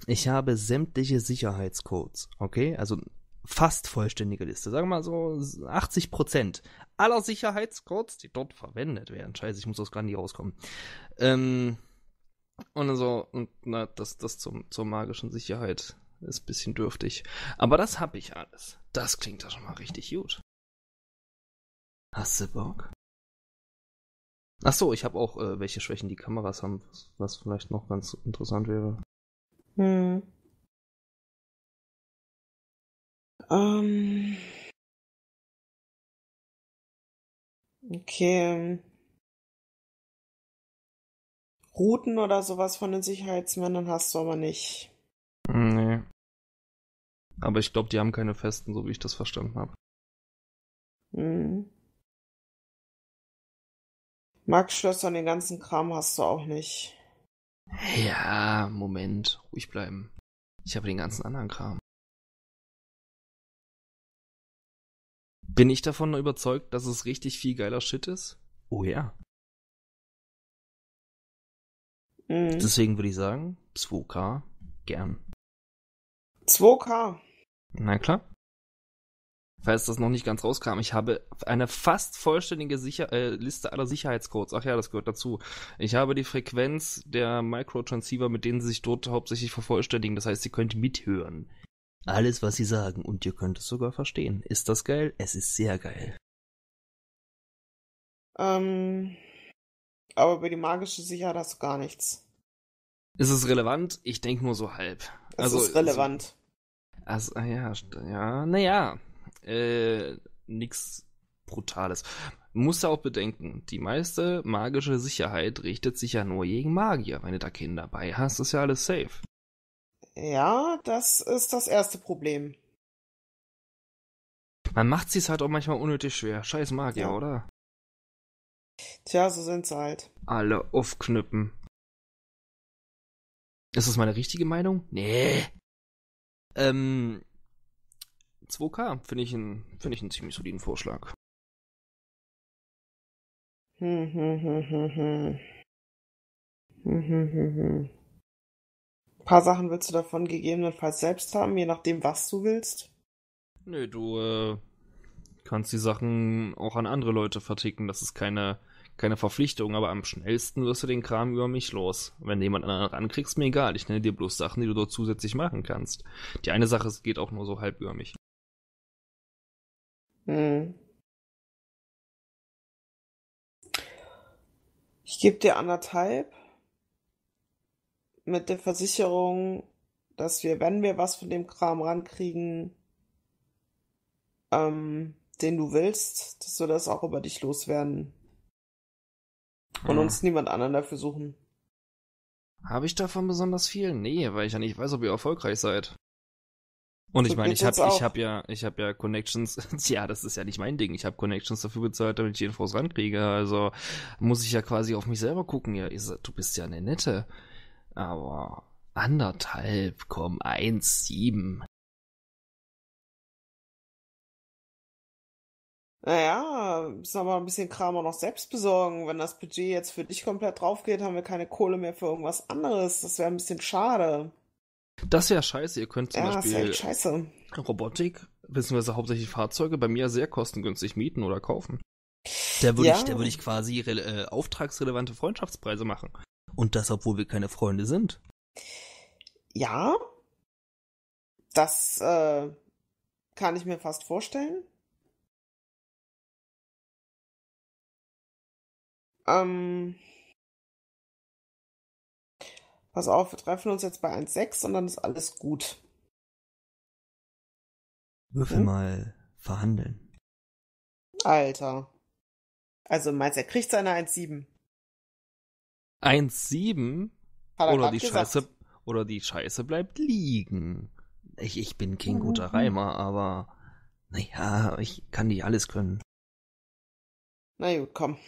ich habe sämtliche Sicherheitscodes, okay? Also fast vollständige Liste. Sagen wir mal so 80 Prozent aller Sicherheitscodes, die dort verwendet werden. Scheiße, ich muss aus Grandi rauskommen. Ähm, und so, und na, das, das zum, zur magischen Sicherheit ist ein bisschen dürftig. Aber das hab ich alles. Das klingt ja schon mal richtig gut. Hast du Bock? Ach so, ich habe auch, äh, welche Schwächen die Kameras haben, was, was vielleicht noch ganz interessant wäre. Hm. Ähm. Okay. Routen oder sowas von den Sicherheitsmännern hast du aber nicht. Nee. Aber ich glaube, die haben keine festen, so wie ich das verstanden habe. Hm. Marktschlösser und den ganzen Kram hast du auch nicht. Ja, Moment, ruhig bleiben. Ich habe den ganzen anderen Kram. Bin ich davon überzeugt, dass es richtig viel geiler Shit ist? Oh ja. Hm. Deswegen würde ich sagen, 2K, gern. 2K. Na klar. Falls das noch nicht ganz rauskam, ich habe eine fast vollständige Sicher äh, Liste aller Sicherheitscodes. Ach ja, das gehört dazu. Ich habe die Frequenz der Microtransceiver, mit denen sie sich dort hauptsächlich vervollständigen. Das heißt, ihr könnt mithören. Alles, was sie sagen. Und ihr könnt es sogar verstehen. Ist das geil? Es ist sehr geil. Ähm, aber über die magische Sicherheit hast du gar nichts. Ist es relevant? Ich denke nur so halb. Es ist relevant. Also, also ja, ja, naja. Äh, nix Brutales. Muss ja auch bedenken, die meiste magische Sicherheit richtet sich ja nur gegen Magier. Wenn du da Kinder dabei hast, ist ja alles safe. Ja, das ist das erste Problem. Man macht sich's halt auch manchmal unnötig schwer. Scheiß Magier, Ja. oder? Tja, so sind sie halt. Alle aufknüppen. Ist das meine richtige Meinung? Nee. Ähm, 2K finde ich, ein, finde ich einen ziemlich soliden Vorschlag. Hm, hm, hm, hm, hm. Hm, hm, hm, hm. Ein paar Sachen willst du davon gegebenenfalls selbst haben, je nachdem, was du willst. Nö, du äh, kannst die Sachen auch an andere Leute verticken. Das ist keine, keine Verpflichtung, aber am schnellsten wirst du den Kram über mich los. Wenn du jemand anderen rankriegst, mir egal. Ich nenne dir bloß Sachen, die du dort zusätzlich machen kannst. Die eine Sache geht auch nur so halb über mich. Hm. Ich gebe dir anderthalb mit der Versicherung, dass wir, wenn wir was von dem Kram rankriegen, ähm, den du willst, dass wir das auch über dich loswerden und Hm. uns niemand anderen dafür suchen. Habe ich davon besonders viel? Nee, weil ich ja nicht weiß, ob ihr erfolgreich seid. Und ich meine, ich habe ich hab ja, ich habe ja Connections. ja, das ist ja nicht mein Ding. Ich habe Connections dafür bezahlt, damit ich die Infos rankriege. Also muss ich ja quasi auf mich selber gucken. Ja, seid- du bist ja eine nette. Aber anderthalb, komm, eins, sieben. Naja, müssen aber ein bisschen Kram auch noch selbst besorgen. Wenn das Budget jetzt für dich komplett drauf geht, haben wir keine Kohle mehr für irgendwas anderes. Das wäre ein bisschen schade. Das wäre scheiße. Ihr könnt zum Ja, ist Beispiel scheiße. Robotik, beziehungsweise hauptsächlich Fahrzeuge bei mir sehr kostengünstig mieten oder kaufen. Der würde Ja. ich, der würde ich quasi äh, auftragsrelevante Freundschaftspreise machen. Und das, obwohl wir keine Freunde sind. Ja, das äh, kann ich mir fast vorstellen. Ähm, pass auf, wir treffen uns jetzt bei 1,6 und dann ist alles gut. Würfel Hm? mal verhandeln. Alter. Also meinst du, er kriegt seine 1,7? 1,7 Hat er oder die gesagt. Scheiße oder die Scheiße bleibt liegen. Ich, ich bin kein Mhm. guter Reimer, aber naja, ich kann nicht alles können. Na gut, komm.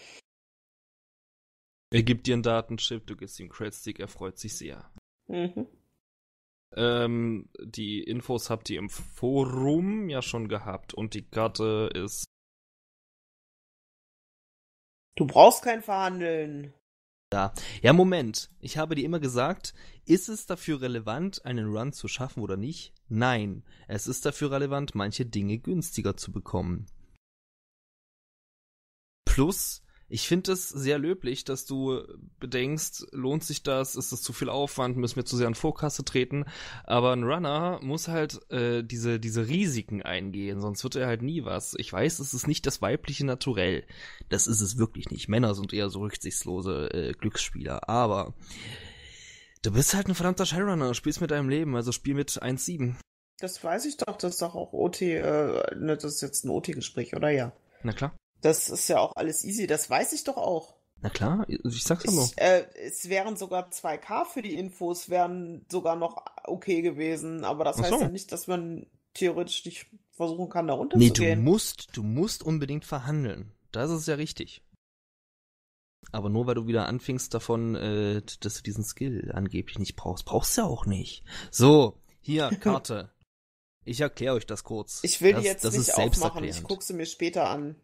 Er gibt dir einen Datenchip, du gibst ihm Credstick, er freut sich sehr. Mhm. Ähm, die Infos habt ihr im Forum ja schon gehabt und die Karte ist. Du brauchst kein Verhandeln. Ja, Moment. Ich habe dir immer gesagt, ist es dafür relevant, einen Run zu schaffen oder nicht? Nein. Es ist dafür relevant, manche Dinge günstiger zu bekommen. Plus, ich finde es sehr löblich, dass du bedenkst, lohnt sich das, ist das zu viel Aufwand, müssen wir zu sehr an Vorkasse treten. Aber ein Runner muss halt äh, diese, diese Risiken eingehen, sonst wird er halt nie was. Ich weiß, es ist nicht das weibliche Naturell. Das ist es wirklich nicht. Männer sind eher so rücksichtslose äh, Glücksspieler. Aber du bist halt ein verdammter Shadowrunner, spielst mit deinem Leben, also spiel mit 1-7. Das weiß ich doch, das ist doch auch OT, äh, ne, das ist jetzt ein OT-Gespräch, oder ja? Na klar. Das ist ja auch alles easy, das weiß ich doch auch. Na klar, ich sag's ja nur. Ich, äh, es wären sogar 2K für die Infos, wären sogar noch okay gewesen, aber das Ach heißt so. ja nicht, dass man theoretisch nicht versuchen kann, da Nee, du runterzugehen. musst, du musst unbedingt verhandeln. Das ist ja richtig. Aber nur weil du wieder anfingst davon, äh, dass du diesen Skill angeblich nicht brauchst, brauchst du ja auch nicht. So, hier, Karte. Ich erkläre euch das kurz. ich will das, die jetzt das nicht aufmachen, ich gucke sie mir später an.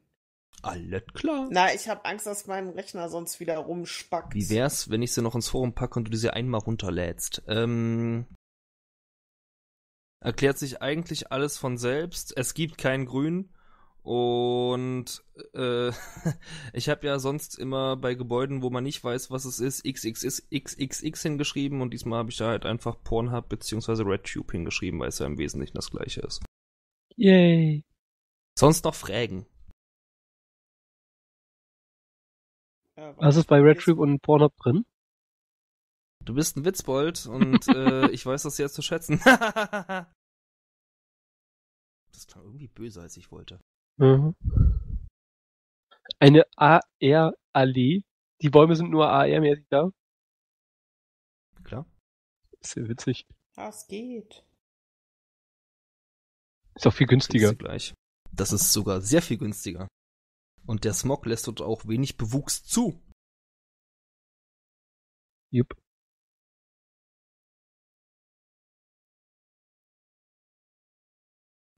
Alles klar. Na, ich habe Angst, dass mein Rechner sonst wieder rumspackt. Wie wär's, wenn ich sie noch ins Forum packe und du diese einmal runterlädst? Ähm, erklärt sich eigentlich alles von selbst. Es gibt kein Grün. Und äh, ich habe ja sonst immer bei Gebäuden, wo man nicht weiß, was es ist, XXX, XXX hingeschrieben und diesmal habe ich da halt einfach Pornhub bzw. RedTube hingeschrieben, weil es ja im Wesentlichen das gleiche ist. Yay. Sonst noch Fragen. Äh, Was ist bei RedTube und Pornhub drin? Du bist ein Witzbold und äh, ich weiß das jetzt zu schätzen. das klang irgendwie böse, als ich wollte. Mhm. Eine AR-Allee. Die Bäume sind nur AR-mäßig da. Klar. Ist ja witzig. Das geht. Ist auch viel günstiger. Gleich. Das ist sogar sehr viel günstiger. Und der Smog lässt dort auch wenig Bewuchs zu. Jupp.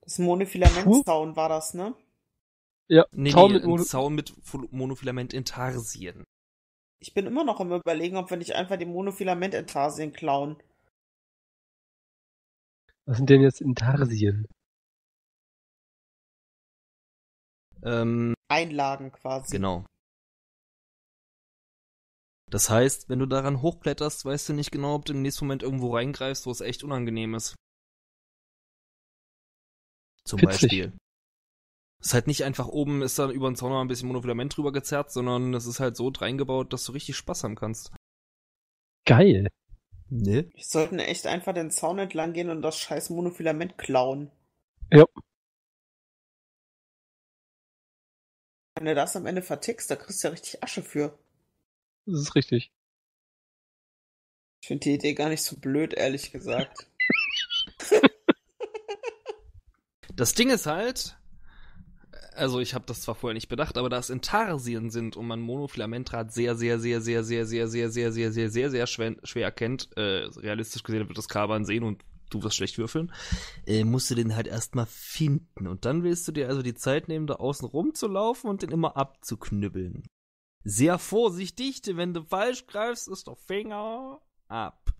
Das Monofilament-Zaun war das, ne? Ja, Nee, Zaun nee, mit ein Mono Zaun mit Monofilament Intarsien. Ich bin immer noch am überlegen, ob wir nicht einfach die Monofilament-Intarsien klauen. Was sind denn jetzt Intarsien? Ähm, Einlagen quasi. genau. Das heißt, wenn du daran hochkletterst, weißt du nicht genau, ob du im nächsten Moment irgendwo reingreifst, wo es echt unangenehm ist. Zum Witzig. Beispiel. Es ist halt nicht einfach oben, ist dann über den Zaun noch ein bisschen Monofilament drüber gezerrt, sondern es ist halt so reingebaut, dass du richtig Spaß haben kannst. Geil. Ne? Wir sollten echt einfach den Zaun entlang gehen und das scheiß Monofilament klauen. Ja. Wenn du das am Ende vertickst, da kriegst du ja richtig Asche für. Das ist richtig. Ich finde die Idee gar nicht so blöd, ehrlich gesagt. Das Ding ist halt, also ich habe das zwar vorher nicht bedacht, aber da es Intarsien sind und man Monofilamentrad sehr, sehr, sehr, sehr, sehr, sehr, sehr, sehr, sehr, sehr, sehr, sehr schwer, schwer erkennt, äh, realistisch gesehen wird das Carbon sehen und du wirst schlecht würfeln, äh, musst du den halt erstmal finden. Und dann willst du dir also die Zeit nehmen, da außen rumzulaufen und den immer abzuknüppeln. Sehr vorsichtig, denn wenn du falsch greifst, ist der Finger ab.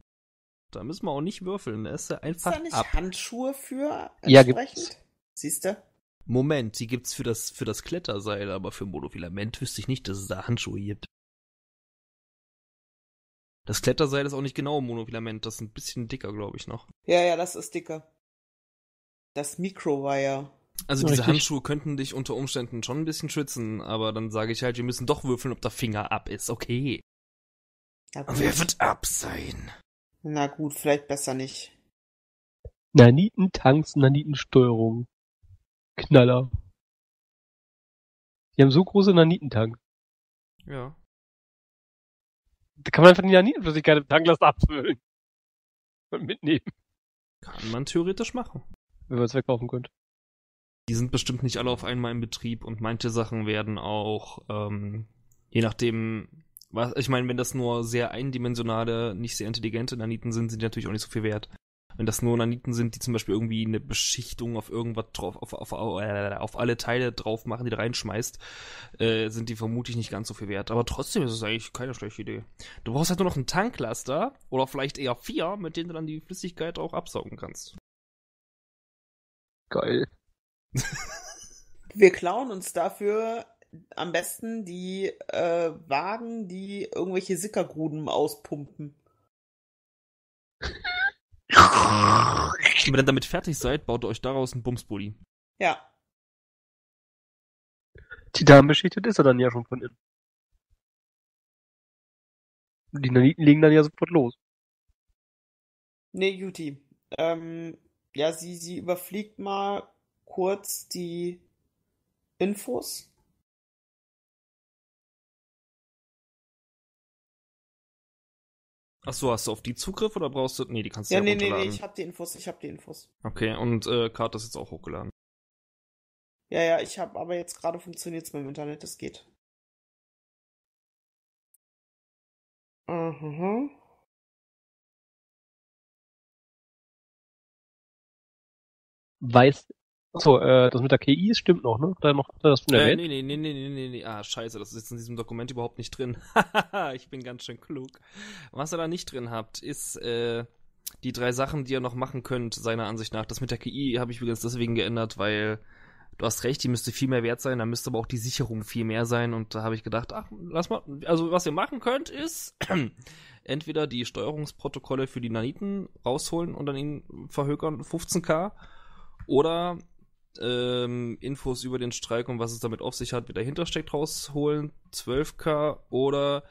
Da müssen wir auch nicht würfeln, da ist er Ist einfach da nicht ab. Handschuhe für Ja, entsprechend? gibt's. Siehst du? Moment, die gibt's für das, für das Kletterseil, aber für Monofilament wüsste ich nicht, dass es da Handschuhe gibt. Das Kletterseil ist auch nicht genau Monofilament, das ist ein bisschen dicker, glaube ich, noch. Ja, ja, das ist dicker. Das Microwire. Also diese Richtig. Handschuhe könnten dich unter Umständen schon ein bisschen schützen, aber dann sage ich halt, wir müssen doch würfeln, ob der Finger ab ist. Okay. Gut, wer wird ab sein? Na gut vielleicht besser nicht. Nanitentanks, Nanitensteuerung. Knaller. Die haben so große Nanitentanks. Ja. Da kann man einfach die Nanitenflüssigkeit im Tanklast abfüllen. Und mitnehmen, Kann man theoretisch machen. wenn man es wegkaufen könnte. Die sind bestimmt nicht alle auf einmal in Betrieb und manche Sachen werden auch, ähm, je nachdem, Was, ich meine, wenn das nur sehr eindimensionale, nicht sehr intelligente Naniten sind, sind die natürlich auch nicht so viel wert. Wenn das nur Naniten sind, die zum Beispiel irgendwie eine Beschichtung auf irgendwas drauf, auf, auf, auf, äh, auf alle Teile drauf machen, die du reinschmeißt, äh, sind die vermutlich nicht ganz so viel wert. Aber trotzdem ist es eigentlich keine schlechte Idee. Du brauchst halt nur noch einen Tanklaster oder vielleicht eher vier, mit denen du dann die Flüssigkeit auch absaugen kannst. Geil. Wir klauen uns dafür am besten die äh, Wagen, die irgendwelche Sickergruden auspumpen. Und wenn ihr damit fertig seid, baut ihr euch daraus einen Bumsbully. Ja. Titanbeschichtet ist er dann ja schon von innen. Die Naniten legen dann ja sofort los. Nee, Juti. Ähm, ja, sie, sie überfliegt mal kurz die Infos. Ach so, hast du auf die Zugriff oder brauchst du. Nee, die kannst du Ja, ja, nee, nee, nee, runterladen. ich hab die Infos, ich hab die Infos. Okay, und äh, Kart ist jetzt auch hochgeladen. Ja, ja, ich hab, aber jetzt gerade funktioniert's mit dem Internet, das geht. Mhm. Weiß. Achso, äh, das mit der KI stimmt noch, ne? Da noch, hat er das schon Äh, erwähnt? nee, nee, nee, nee, nee, nee, nee. Ah, scheiße, das ist jetzt in diesem Dokument überhaupt nicht drin. ich bin ganz schön klug. Was ihr da nicht drin habt, ist äh, die drei Sachen, die ihr noch machen könnt, seiner Ansicht nach. Das mit der KI habe ich übrigens deswegen geändert, weil du hast recht, die müsste viel mehr wert sein, da müsste aber auch die Sicherung viel mehr sein. Und da habe ich gedacht, ach, lass mal. Also, was ihr machen könnt, ist entweder die Steuerungsprotokolle für die Naniten rausholen und dann ihn verhökern, 15k, oder ähm, Infos über den Streik und was es damit auf sich hat, wie dahinter steckt, rausholen, 12k, oder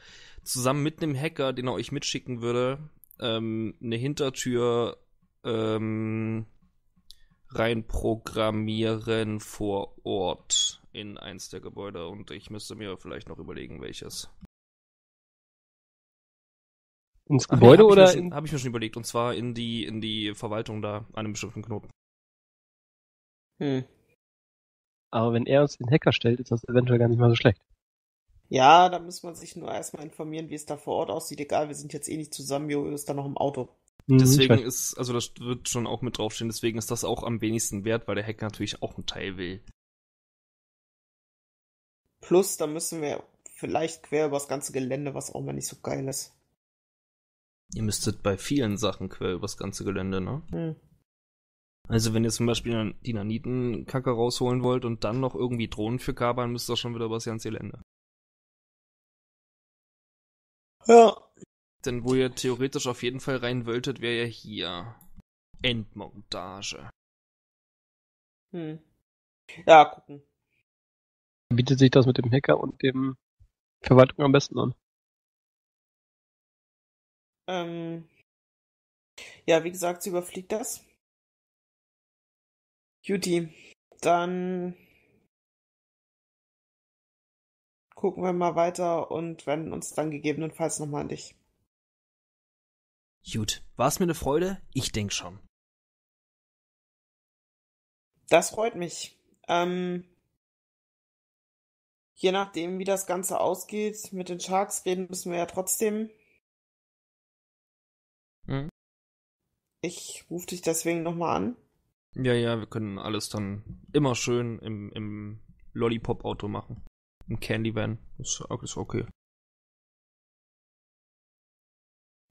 zusammen mit einem Hacker, den er euch mitschicken würde, ähm, eine Hintertür ähm, reinprogrammieren vor Ort in eins der Gebäude und ich müsste mir vielleicht noch überlegen, welches. Ins Ach nee, Gebäude hab oder Habe ich mir schon überlegt und zwar in die in die Verwaltung da an einem bestimmten Knoten. Hm. aber wenn er uns den Hacker stellt, ist das eventuell gar nicht mal so schlecht. Ja, da muss man sich nur erstmal informieren, wie es da vor Ort aussieht. Egal, wir sind jetzt eh nicht zusammen, Jo ist da noch im Auto. Mhm, Deswegen ist, also das wird schon auch mit draufstehen, deswegen ist das auch am wenigsten wert, weil der Hacker natürlich auch einen Teil will. Plus, da müssen wir vielleicht quer übers ganze Gelände, was auch mal nicht so geil ist. Ihr müsstet bei vielen Sachen quer übers ganze Gelände, ne? Hm. Also wenn ihr zum Beispiel die Nanitenkacke rausholen wollt und dann noch irgendwie Drohnen für kabern, müsst ihr schon wieder übers ganze Gelände. Ja. Denn wo ihr theoretisch auf jeden Fall rein wolltet, wäre ja hier. Endmontage. Hm. Ja, gucken. Bietet sich das mit dem Hacker und dem Verwaltung am besten an. Ähm. Ja, wie gesagt, sie überfliegt das. Juti, dann gucken wir mal weiter und wenden uns dann gegebenenfalls nochmal an dich. Gut, war es mir eine Freude? Ich denk schon. Das freut mich. Ähm, je nachdem, wie das Ganze ausgeht, mit den Sharks reden müssen wir ja trotzdem. Mhm. Ich rufe dich deswegen nochmal an. Ja, ja, wir können alles dann immer schön im, im Lollipop-Auto machen. Im Candy-Van. Ist, ist okay.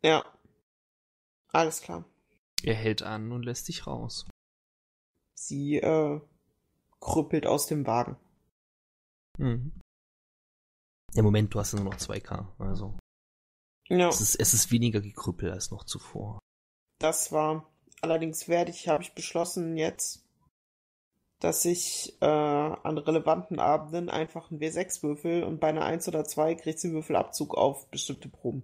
Ja. Alles klar. Er hält an und lässt dich raus. Sie äh, krüppelt aus dem Wagen. Mhm. Ja, Moment, du hast ja nur noch 2K. Also, Ja, es ist, es ist weniger gekrüppelt als noch zuvor. das war. Allerdings werde ich, habe ich beschlossen jetzt, dass ich äh, an relevanten Abenden einfach einen W6 würfel und bei einer 1 oder 2 kriegt sie einen Würfelabzug auf bestimmte Proben.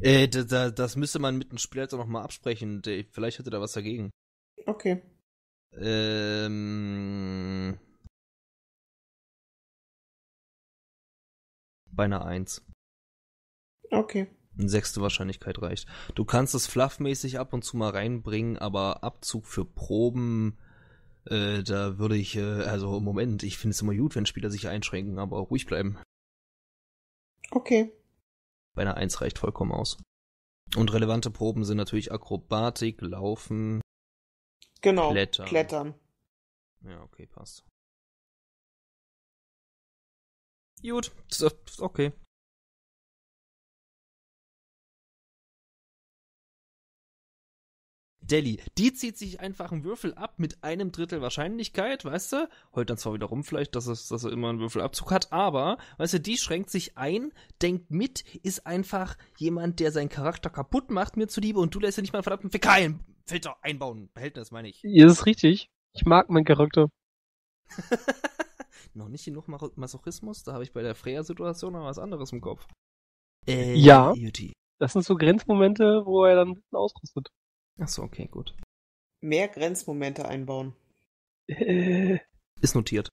Äh, da, da, das müsste man mit dem Spielleiter noch mal absprechen. Der, vielleicht hätte da was dagegen. Okay. Ähm. Bei einer 1. Okay. Eine sechste Wahrscheinlichkeit reicht. Du kannst es fluffmäßig ab und zu mal reinbringen, aber Abzug für Proben, äh, da würde ich, äh, also Moment, ich finde es immer gut, wenn Spieler sich einschränken, aber ruhig bleiben. Okay. Bei einer 1 reicht vollkommen aus. Und relevante Proben sind natürlich Akrobatik, Laufen. Genau. Klettern. Klettern. Ja, okay, passt. Gut, okay. Delhi, die zieht sich einfach einen Würfel ab mit einem Drittel Wahrscheinlichkeit, weißt du? Heult dann zwar wieder rum vielleicht, dass, es, dass er immer einen Würfelabzug hat, aber, weißt du, die schränkt sich ein, denkt mit, ist einfach jemand, der seinen Charakter kaputt macht, mir zuliebe, und du lässt ja nicht mal einen verdammten Fäkalienfilter einbauen. Behältnis, meine ich. Ja, das ist richtig. Ich mag meinen Charakter. Noch nicht genug Masochismus, da habe ich bei der Freya-Situation noch was anderes im Kopf. Äh, Ja. Juti. Das sind so Grenzmomente, wo er dann ein bisschen ausrüstet. Achso, okay, gut. Mehr Grenzmomente einbauen. Äh, Ist notiert.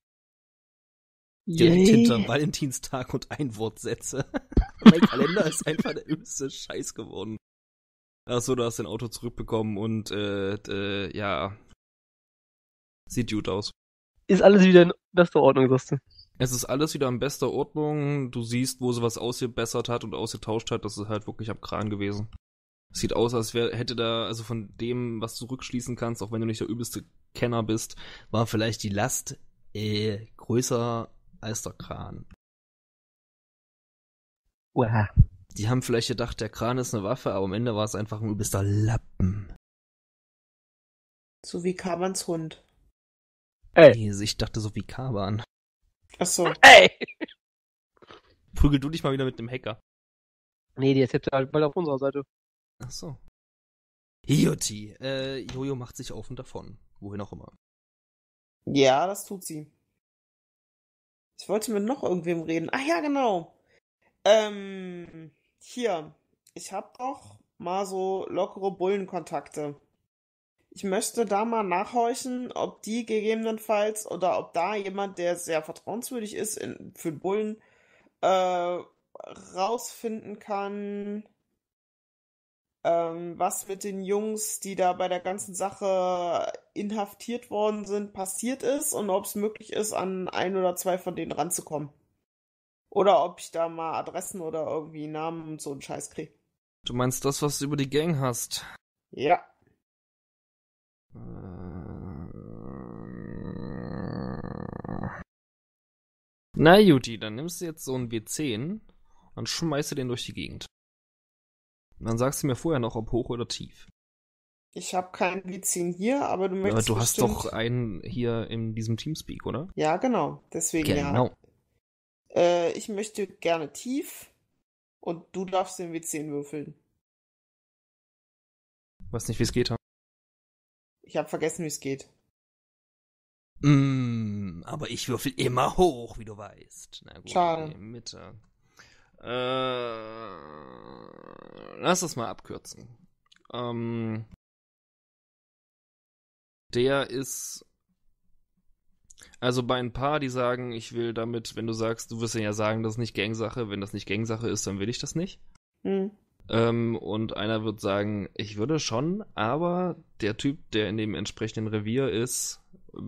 Direkt hinter Valentinstag und Einwortsätze. mein Kalender ist einfach der übelste Scheiß geworden. Achso, du hast dein Auto zurückbekommen und, äh, äh, ja. Sieht gut aus. Ist alles wieder in bester Ordnung, sagst du. Es ist alles wieder in bester Ordnung. Du siehst, wo sie was ausgebessert hat und ausgetauscht hat. Das ist halt wirklich am Kran gewesen. Sieht aus, als wär, hätte da, also von dem, was du rückschließen kannst, auch wenn du nicht der übelste Kenner bist, war vielleicht die Last äh, größer als der Kran. Wow. Die haben vielleicht gedacht, der Kran ist eine Waffe, aber am Ende war es einfach ein übelster Lappen. So wie Kabans Hund. Ey. Ich dachte so wie Kaban. Achso. Ey! Prügel du dich mal wieder mit dem Hacker. Nee, die ist jetzt halt bald auf unserer Seite. Ach so. Hioti. Äh, Jojo macht sich auf und davon. Wohin auch immer. Ja, das tut sie. Ich wollte mit noch irgendwem reden. Ach ja, genau. Ähm, hier. Ich hab doch mal so lockere Bullenkontakte. Ich möchte da mal nachhorchen, ob die gegebenenfalls oder ob da jemand, der sehr vertrauenswürdig ist in, für Bullen, äh, rausfinden kann, ähm, was mit den Jungs, die da bei der ganzen Sache inhaftiert worden sind, passiert ist und ob es möglich ist, an ein oder zwei von denen ranzukommen. Oder ob ich da mal Adressen oder irgendwie Namen und so einen Scheiß kriege. Du meinst das, was du über die Gang hast? Ja. Äh. Na Juti, dann nimmst du jetzt so einen W10 und schmeißt du den durch die Gegend. Und dann sagst du mir vorher noch, ob hoch oder tief. Ich habe kein Vizin hier, aber du Aber möchtest du hast doch einen hier in diesem Teamspeak, oder? Ja, genau. Deswegen Genau. ja. Äh, ich möchte gerne tief und du darfst den W10 würfeln. Weiß nicht, wie es geht. ha? Ich habe vergessen, wie es geht. Mm, aber ich würfel immer hoch, wie du weißt. Na gut, Schade. Mitte. Äh, lass das mal abkürzen. Ähm, der ist also bei ein paar, die sagen, ich will damit, wenn du sagst, du wirst ja sagen, das ist nicht Gangsache, wenn das nicht Gangsache ist, dann will ich das nicht. Hm. Ähm, und einer wird sagen, ich würde schon, aber der Typ, der in dem entsprechenden Revier ist,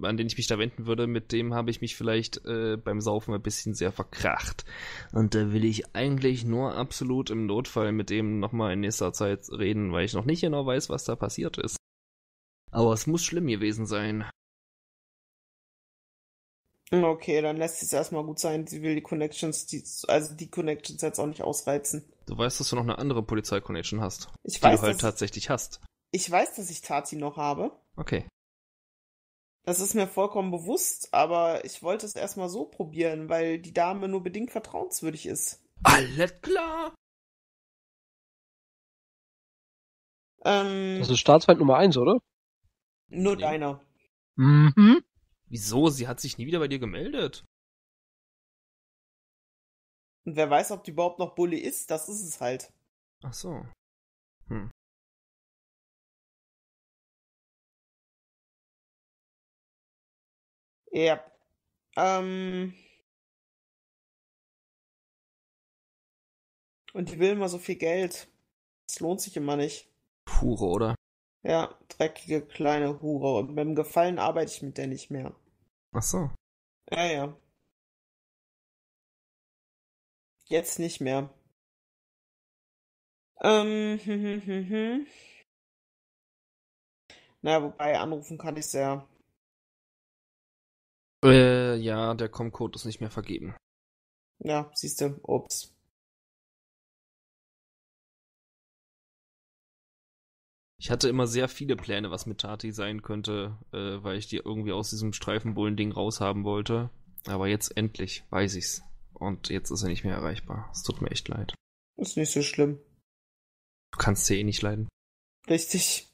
an den ich mich da wenden würde, mit dem habe ich mich vielleicht äh, beim Saufen ein bisschen sehr verkracht. Und da will ich eigentlich nur absolut im Notfall mit dem nochmal in nächster Zeit reden, weil ich noch nicht genau weiß, was da passiert ist. Aber es muss schlimm gewesen sein. Okay, dann lässt es erstmal gut sein. Sie will die Connections, die, also die Connections jetzt auch nicht ausreizen. Du weißt, dass du noch eine andere Polizei-Connection hast, Ich die weiß, du halt tatsächlich hast. ich weiß, dass ich Tati noch habe. Okay. Das ist mir vollkommen bewusst, aber ich wollte es erstmal so probieren, weil die Dame nur bedingt vertrauenswürdig ist. Alles klar! Ähm, Das ist Staatsfeind Nummer eins, oder? nur Nee. deiner. Mhm. Wieso? Sie hat sich nie wieder bei dir gemeldet. Und wer weiß, ob die überhaupt noch Bully ist, das ist es halt. Ach so. Ja. Ähm. Und die will immer so viel Geld. Das lohnt sich immer nicht. Hure, oder? Ja, dreckige kleine Hure. Und beim Gefallen arbeite ich mit der nicht mehr. Ach so. Ja, ja. Jetzt nicht mehr. Ähm, hm, hm, hm, hm. Na, wobei anrufen kann ich sehr. Äh, ja, der Com-Code ist nicht mehr vergeben. Ja, siehst du, ups. Ich hatte immer sehr viele Pläne, was mit Tati sein könnte, äh, weil ich die irgendwie aus diesem Streifenbullen-Ding raushaben wollte. Aber jetzt endlich weiß ich's. Und jetzt ist er nicht mehr erreichbar. Es tut mir echt leid. Ist nicht so schlimm. Du kannst sie eh nicht leiden. Richtig.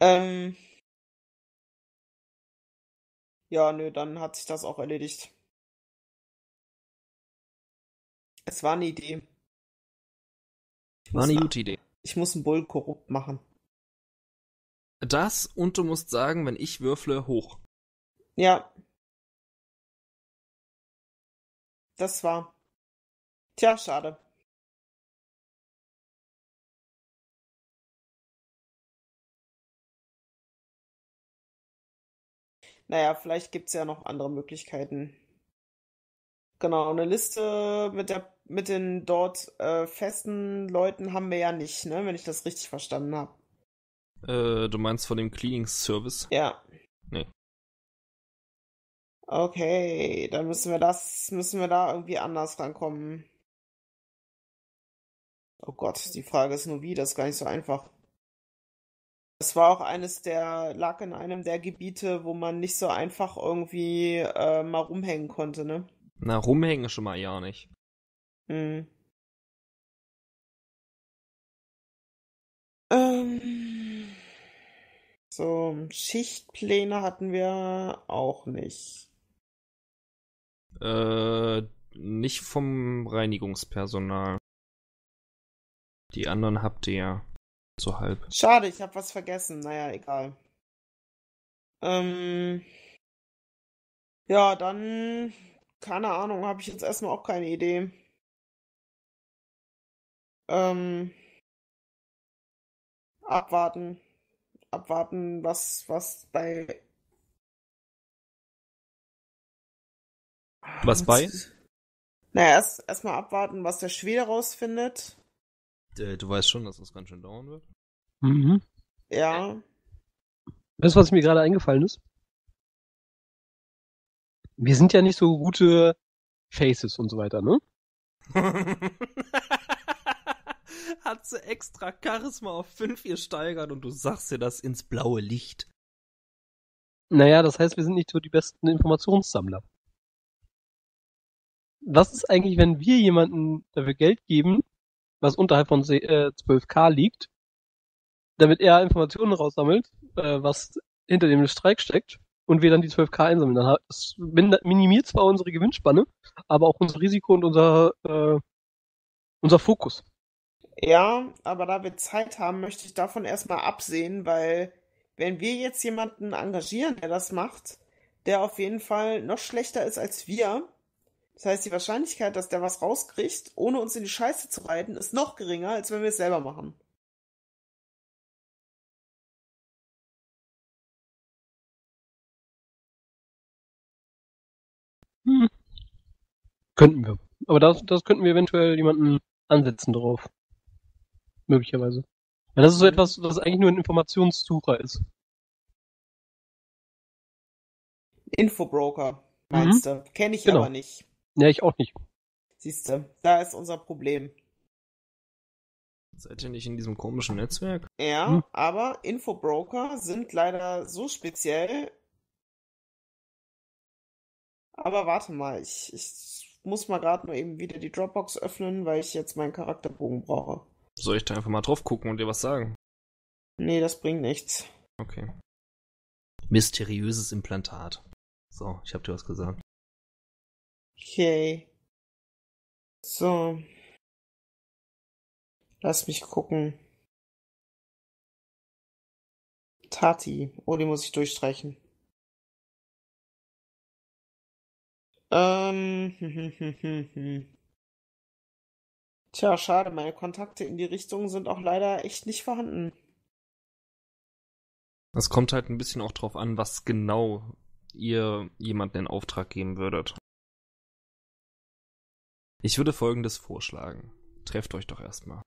Ähm. Ja, nö, dann hat sich das auch erledigt. Es war eine Idee. Ich War eine gute Idee. ich muss einen Bull korrupt machen. Das und du musst sagen, wenn ich würfle, hoch. Ja. Das war. Tja, schade. Naja, vielleicht gibt's ja noch andere Möglichkeiten. Genau, eine Liste mit der mit den dort äh, festen Leuten haben wir ja nicht, ne, wenn ich das richtig verstanden habe. Äh, du meinst von dem Cleaning-Service? Ja. Nee. Okay, dann müssen wir das, müssen wir da irgendwie anders rankommen. Oh Gott, die Frage ist nur wie, das ist gar nicht so einfach. Das war auch eines der, lag in einem der Gebiete, wo man nicht so einfach irgendwie äh, mal rumhängen konnte, ne? Na, rumhängen schon mal ja nicht. Hm. Ähm, so, Schichtpläne hatten wir auch nicht. Äh, nicht vom Reinigungspersonal. Die anderen habt ihr ja so halb. Schade, ich habe was vergessen. Naja, egal. Ähm, ja, dann, keine Ahnung, habe ich jetzt erstmal auch keine Idee. Ähm, abwarten. Abwarten, was, was bei. Was bei? Naja, erst erstmal abwarten, was der Schwede rausfindet. Äh, du weißt schon, dass das ganz schön dauern wird. Mhm. Ja. Weißt du, was mir gerade eingefallen ist? Wir sind ja nicht so gute Faces und so weiter, ne? Hat sie extra Charisma auf 5 gesteigert und du sagst dir das ins blaue Licht. Naja, das heißt, wir sind nicht so die besten Informationssammler. Was ist eigentlich, wenn wir jemanden dafür Geld geben, was unterhalb von se- äh, 12k liegt, damit er Informationen raussammelt, äh, was hinter dem Streik steckt, und wir dann die 12k einsammeln? Das min- minimiert zwar unsere Gewinnspanne, aber auch unser Risiko und unser, äh, unser Fokus. Ja, aber da wir Zeit haben, möchte ich davon erstmal absehen, weil wenn wir jetzt jemanden engagieren, der das macht, der auf jeden Fall noch schlechter ist als wir, das heißt, die Wahrscheinlichkeit, dass der was rauskriegt, ohne uns in die Scheiße zu reiten, ist noch geringer, als wenn wir es selber machen. Hm. Könnten wir. Aber das, das könnten wir eventuell jemanden ansetzen drauf. Möglicherweise. Weil das ist so etwas, was eigentlich nur ein Informationssucher ist. Infobroker, meinst du? Kenne ich Genau. aber nicht. Ja, ich auch nicht. Siehst du, da ist unser Problem. Seid ihr nicht in diesem komischen Netzwerk? Ja, Hm. aber Infobroker sind leider so speziell. Aber warte mal, ich, ich muss mal gerade nur eben wieder die Dropbox öffnen, weil ich jetzt meinen Charakterbogen brauche. Soll ich da einfach mal drauf gucken und dir was sagen? Nee, das bringt nichts. Okay. Mysteriöses Implantat. So, ich hab dir was gesagt. Okay. So. Lass mich gucken. Tati. Oh, die muss ich durchstreichen. Ähm. hm, hm, hm, hm, hm. Tja, schade, meine Kontakte in die Richtung sind auch leider echt nicht vorhanden. Es kommt halt ein bisschen auch drauf an, was genau ihr jemanden in Auftrag geben würdet. Ich würde Folgendes vorschlagen. Trefft euch doch erstmal.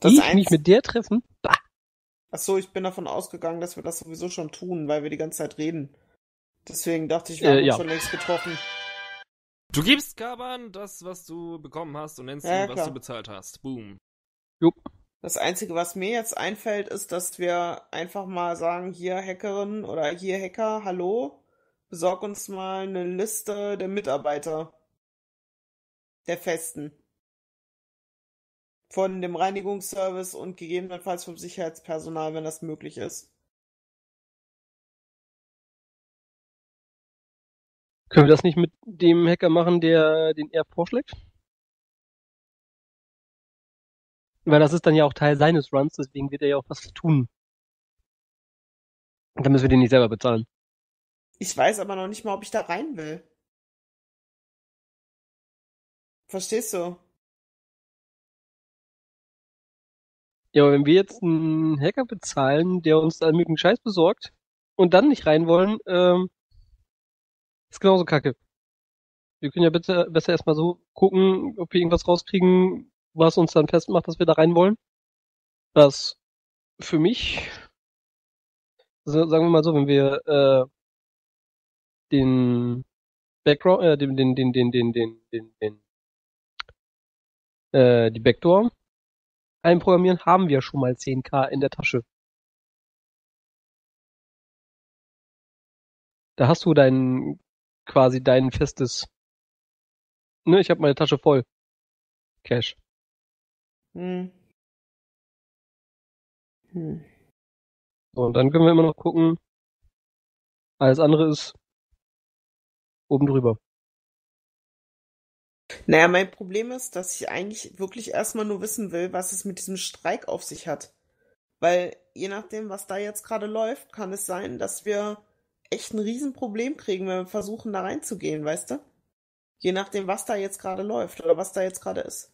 Das ich mich mit der treffen? Achso, ich bin davon ausgegangen, dass wir das sowieso schon tun, weil wir die ganze Zeit reden. Deswegen dachte ich, wir äh, haben uns ja. schon längst getroffen. Du gibst Kaban das, was du bekommen hast und nennst ja, ihm, was klar. du bezahlt hast. Boom. Jupp. Das Einzige, was mir jetzt einfällt, ist, dass wir einfach mal sagen, hier Hackerin oder hier Hacker, hallo besorg uns mal eine Liste der Mitarbeiter. Der Festen. Von dem Reinigungsservice und gegebenenfalls vom Sicherheitspersonal, wenn das möglich ist. Können wir das nicht mit dem Hacker machen, der den er vorschlägt? Weil das ist dann ja auch Teil seines Runs, deswegen wird er ja auch was tun. Und dann müssen wir den nicht selber bezahlen. Ich weiß aber noch nicht mal, ob ich da rein will. Verstehst du? Ja, aber wenn wir jetzt einen Hacker bezahlen, der uns da möglichen Scheiß besorgt und dann nicht rein wollen, ähm, ist genauso kacke. Wir können ja bitte besser erstmal so gucken, ob wir irgendwas rauskriegen, was uns dann festmacht, dass wir da rein wollen. Das für mich, so, sagen wir mal so, wenn wir äh, den Background, äh, den, den, den, den, den, den, den, den äh, die Backdoor einprogrammieren, haben wir schon mal 10k in der Tasche. Da hast du dein quasi dein festes. Ne, ich habe meine Tasche voll. Cash. Hm. Hm. So, und dann können wir immer noch gucken. Alles andere ist oben drüber. Naja, mein Problem ist, dass ich eigentlich wirklich erstmal nur wissen will, was es mit diesem Streik auf sich hat. Weil je nachdem, was da jetzt gerade läuft, kann es sein, dass wir echt ein Riesenproblem kriegen, wenn wir versuchen, da reinzugehen, weißt du? Je nachdem, was da jetzt gerade läuft oder was da jetzt gerade ist.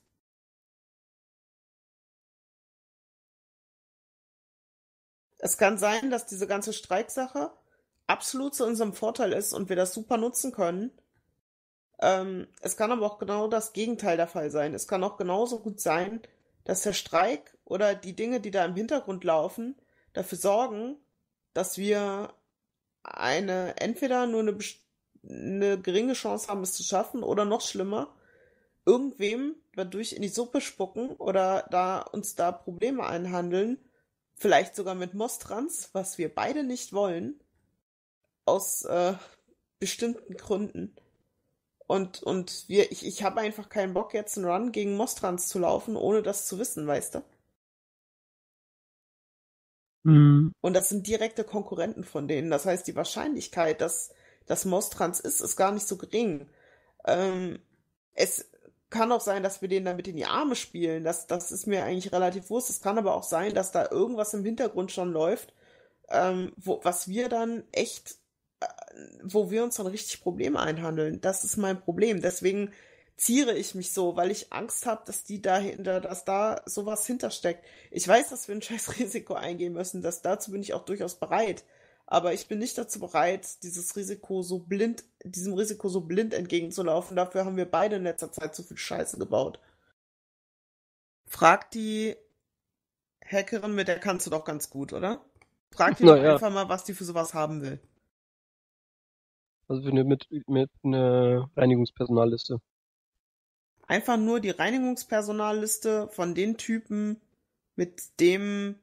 Es kann sein, dass diese ganze Streiksache absolut zu unserem Vorteil ist und wir das super nutzen können. Ähm, es kann aber auch genau das Gegenteil der Fall sein. Es kann auch genauso gut sein, dass der Streik oder die Dinge, die da im Hintergrund laufen, dafür sorgen, dass wir eine entweder nur eine, eine geringe Chance haben, es zu schaffen, oder noch schlimmer, irgendwem dadurch in die Suppe spucken oder da uns da Probleme einhandeln, vielleicht sogar mit Mostrans, was wir beide nicht wollen, aus äh, bestimmten Gründen. Und, und wir, ich, ich habe einfach keinen Bock, jetzt einen Run gegen Mostrans zu laufen, ohne das zu wissen, weißt du? Hm. Und das sind direkte Konkurrenten von denen. Das heißt, die Wahrscheinlichkeit, dass das Mostrans ist, ist gar nicht so gering. Ähm, es kann auch sein, dass wir denen damit in die Arme spielen. Das, das ist mir eigentlich relativ wurscht. Es kann aber auch sein, dass da irgendwas im Hintergrund schon läuft, ähm, wo, was wir dann echt, wo wir uns dann richtig Probleme einhandeln. Das ist mein Problem. Deswegen ziere ich mich so, weil ich Angst habe, dass die dahinter, dass da sowas hintersteckt. Ich weiß, dass wir ein scheiß Risiko eingehen müssen. Das, dazu bin ich auch durchaus bereit. Aber ich bin nicht dazu bereit, dieses Risiko so blind, diesem Risiko so blind entgegenzulaufen. Dafür haben wir beide in letzter Zeit zu viel Scheiße gebaut. Frag die Hackerin, mit der kannst du doch ganz gut, oder? Frag die Na doch ja. einfach mal, was die für sowas haben will. Also wir mit, mit einer Reinigungspersonalliste. Einfach nur die Reinigungspersonalliste von den Typen, mit dem,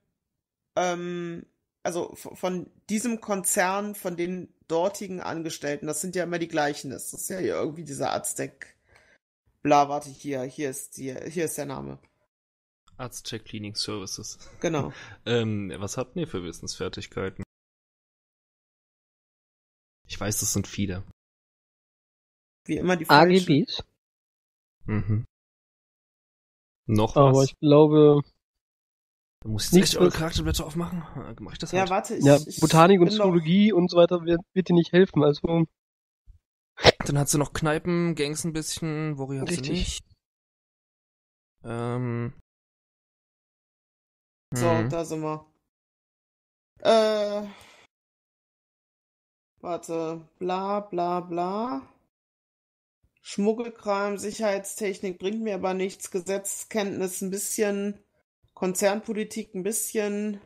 ähm, also von diesem Konzern, von den dortigen Angestellten. Das sind ja immer die gleichen. Das ist ja hier irgendwie dieser Aztec. Bla, warte, hier, hier ist die, hier ist der Name. Arztcheck Cleaning Services. Genau. Ähm, was habt ihr für Wissensfertigkeiten? Ich weiß, das sind viele. Wie immer die falschen. AGBs. Mhm. Noch Aber was? ich glaube, Da muss ich nichts jetzt echt eure Charakterblätter aufmachen? Äh, Mach ich das Ja, halt? warte, ich, ja, ich Botanik und bin noch- Zoologie und so weiter wird, wird dir nicht helfen. Also Dann hat sie noch Kneipen, Gangs ein bisschen, Worry hat sie Richtig. nicht. Ähm. So, hm. da sind wir. Äh. Warte. Bla, bla, bla. Schmuggelkram, Sicherheitstechnik bringt mir aber nichts. Gesetzeskenntnis ein bisschen. Konzernpolitik ein bisschen.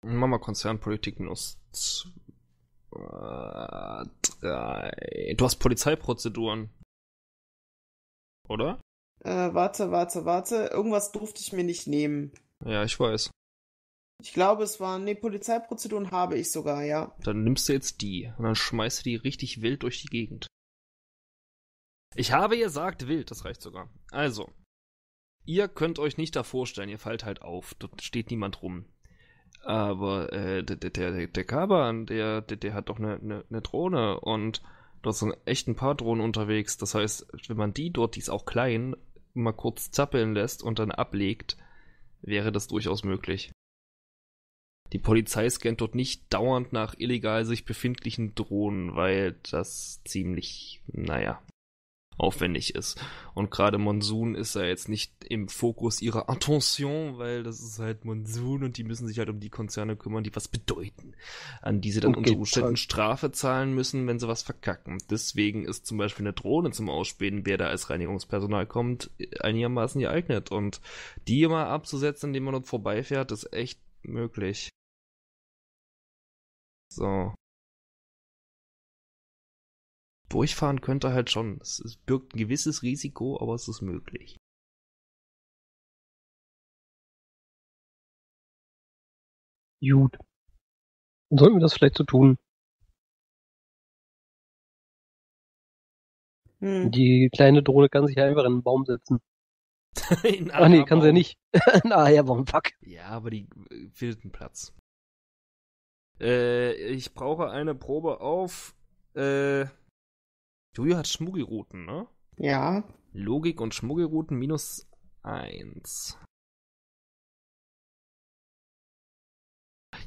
Mach mal Konzernpolitik minus zwei, drei. Du hast Polizeiprozeduren. Oder? Äh, warte, warte, warte. Irgendwas durfte ich mir nicht nehmen. Ja, ich weiß. Ich glaube, es waren. Nee, Polizeiprozeduren habe ich sogar, ja. Dann nimmst du jetzt die und dann schmeißt du die richtig wild durch die Gegend. Ich habe gesagt wild, das reicht sogar. Also, ihr könnt euch nicht da vorstellen, ihr fallt halt auf, dort steht niemand rum. Aber äh, der, der, der, Kaban, der, der, der hat doch eine, eine, eine Drohne und dort sind echt ein paar Drohnen unterwegs. Das heißt, wenn man die dort, die ist auch klein, mal kurz zappeln lässt und dann ablegt, wäre das durchaus möglich. Die Polizei scannt dort nicht dauernd nach illegal sich befindlichen Drohnen, weil das ziemlich, naja, aufwendig ist. Und gerade Monsun ist ja jetzt nicht im Fokus ihrer Attention, weil das ist halt Monsun und die müssen sich halt um die Konzerne kümmern, die was bedeuten, an die sie dann Und unter Umständen zahlen. Strafe zahlen müssen, wenn sie was verkacken. Deswegen ist zum Beispiel eine Drohne zum Ausspähen, wer da als Reinigungspersonal kommt, einigermaßen geeignet. Und die mal abzusetzen, indem man dort vorbeifährt, ist echt möglich. So. Durchfahren könnte halt schon. Es, es birgt ein gewisses Risiko, aber es ist möglich. Gut. Sollten wir das vielleicht so tun? Hm. Die kleine Drohne kann sich ja einfach in einen Baum setzen. In Ach nee, kann sie ja nicht. Na ja, warum fuck? Ja, aber die äh, findet einen Platz. Äh, ich brauche eine Probe auf. Äh, Julia hat Schmuggelrouten, ne? Ja. Logik und Schmuggelrouten minus eins.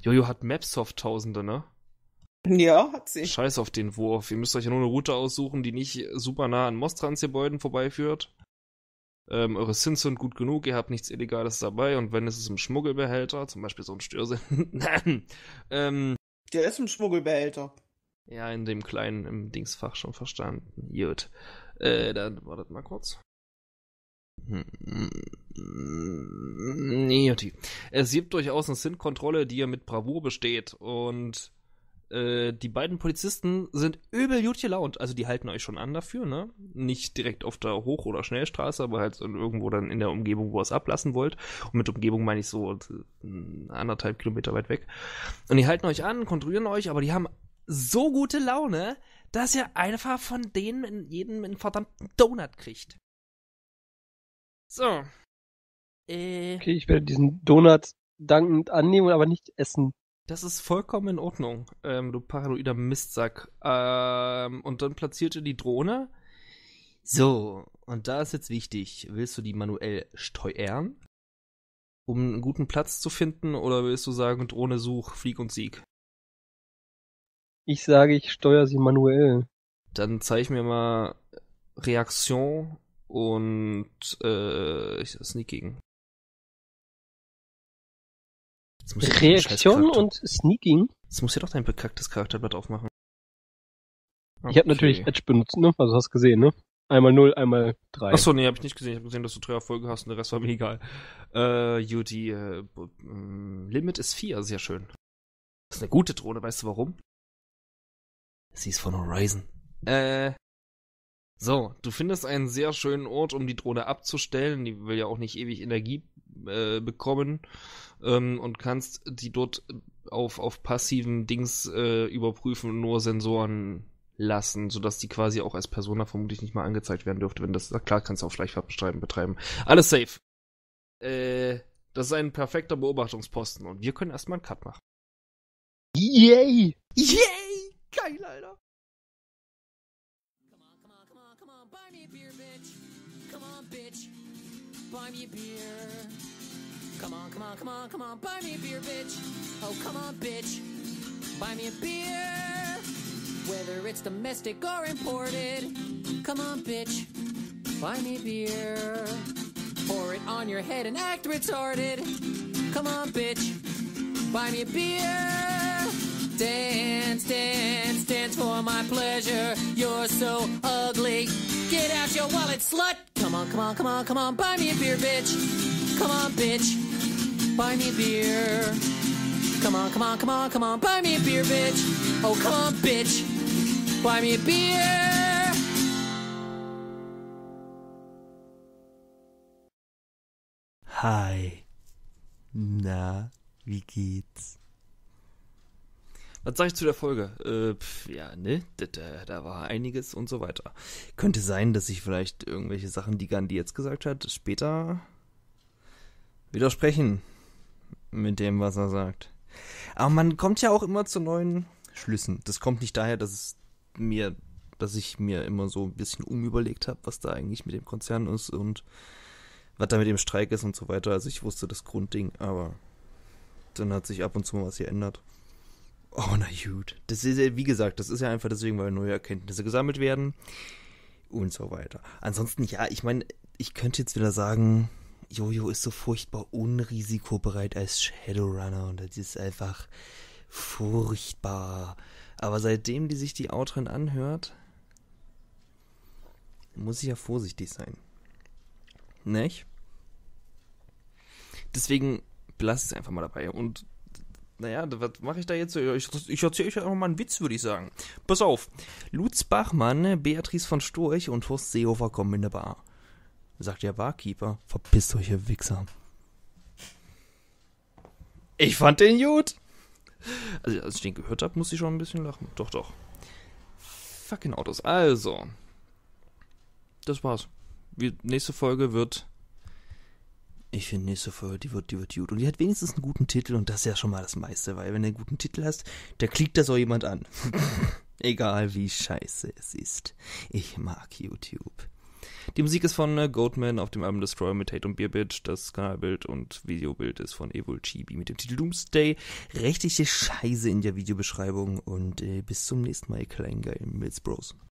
Jojo hat Mapsoft Tausende, ne? Ja, hat sie. Scheiß auf den Wurf. Ihr müsst euch ja nur eine Route aussuchen, die nicht super nah an Mostrans-Gebäuden vorbeiführt. Ähm, eure Sins sind gut genug, ihr habt nichts Illegales dabei und wenn es ist im Schmuggelbehälter, zum Beispiel so ein Störsinn, ähm, Der ist im Schmuggelbehälter. ja, in dem kleinen, im Dingsfach schon verstanden. Gut. Äh, dann wartet mal kurz. Nee, Jutti. Es gibt durchaus eine Sinn-Kontrolle, die ja mit Bravour besteht und äh, die beiden Polizisten sind übel gut gelaunt. Also die halten euch schon an dafür, ne? Nicht direkt auf der Hoch- oder Schnellstraße, aber halt irgendwo dann in der Umgebung, wo ihr es ablassen wollt. Und mit Umgebung meine ich so äh, anderthalb Kilometer weit weg. Und die halten euch an, kontrollieren euch, aber die haben so gute Laune, dass ihr einfach von denen in jedem einen verdammten Donut kriegt. So. Äh, Okay, ich werde diesen Donut dankend annehmen, aber nicht essen. Das ist vollkommen in Ordnung, ähm, du paranoider Mistsack. Ähm, und dann platziert ihr die Drohne. So, und da ist jetzt wichtig, willst du die manuell steuern, um einen guten Platz zu finden, oder willst du sagen, Drohne such, flieg und sieg? Ich sage, ich steuere sie manuell. Dann zeig mir mal Reaktion und äh, Sneaking. Reaktion und Sneaking. Jetzt muss ich doch dein bekacktes Charakterblatt aufmachen. Ich habe natürlich Edge benutzt, ne? Also hast gesehen, ne? Einmal 0, einmal 3. Achso, nee, hab ich nicht gesehen. Ich habe gesehen, dass du drei Erfolge hast und der Rest war mir egal. Äh, Judy, äh, ähm, Limit ist 4, sehr schön. Das ist eine gute Drohne, weißt du warum? Sie ist von Horizon. Äh, so, du findest einen sehr schönen Ort, um die Drohne abzustellen. Die will ja auch nicht ewig Energie äh, bekommen. Ähm, und kannst die dort auf, auf passiven Dings äh, überprüfen und nur Sensoren lassen, sodass die quasi auch als Persona vermutlich nicht mal angezeigt werden dürfte, wenn das, na klar, kannst du auch Schleichfahrt betreiben, betreiben. Alles safe. Äh, das ist ein perfekter Beobachtungsposten und wir können erstmal einen Cut machen. Yay! Yay! Geil, Alter. Buy me a beer. Come on, come on, come on, come on, buy me a beer, bitch. Oh, come on, bitch, buy me a beer. Whether it's domestic or imported, come on, bitch, buy me a beer. Pour it on your head and act retarded. Come on, bitch, buy me a beer. Dance, dance, dance for my pleasure. You're so ugly. Get out your wallet, slut. Come on, come on, come on, come on. Buy me a beer, bitch. come on, bitch. Buy me a beer. Come on, come on, come on, come on. Buy me a beer, bitch. Oh, come on, bitch. Buy me a beer. Hi. Na, wie geht's? Was sag ich zu der Folge? Äh, pf, ja, ne? Da, da, da war einiges und so weiter. Könnte sein, dass ich vielleicht irgendwelche Sachen, die Gandhi jetzt gesagt hat, später widersprechen mit dem, was er sagt. Aber man kommt ja auch immer zu neuen Schlüssen. Das kommt nicht daher, dass es mir, dass ich mir immer so ein bisschen umüberlegt habe, was da eigentlich mit dem Konzern ist und was da mit dem Streik ist und so weiter. Also ich wusste das Grundding, aber dann hat sich ab und zu mal was geändert. Oh, na gut. Das ist ja, wie gesagt, das ist ja einfach deswegen, weil neue Erkenntnisse gesammelt werden und so weiter. Ansonsten, ja, ich meine, ich könnte jetzt wieder sagen, Jojo ist so furchtbar unrisikobereit als Shadowrunner und das ist einfach furchtbar. Aber seitdem die sich die Autorin anhört, muss ich ja vorsichtig sein. Nicht? Deswegen lasse ich es einfach mal dabei. Und naja, was mache ich da jetzt? Ich, ich erzähle euch einfach mal einen Witz, würde ich sagen. Pass auf. Lutz Bachmann, Beatrice von Storch und Horst Seehofer kommen in der Bar. Sagt der Barkeeper, verpisst euch, ihr Wichser. Ich fand den gut. Also, als ich den gehört habe, musste ich schon ein bisschen lachen. Doch, doch. Fucking Autos. Also. Das war's. Nächste Folge wird. Ich finde, nächste Folge, die wird, die wird gut. Und die hat wenigstens einen guten Titel und das ist ja schon mal das meiste, weil wenn du einen guten Titel hast, da klickt das auch jemand an. Egal wie scheiße es ist. Ich mag YouTube. Die Musik ist von äh, Goatman auf dem Album Destroyer mit Hate und Beerbitch. Das Kanalbild und Videobild ist von Evil Chibi mit dem Titel Doomsday. Rechtliche Scheiße in der Videobeschreibung und äh, bis zum nächsten Mal, ihr kleinen geilen Mills Bros.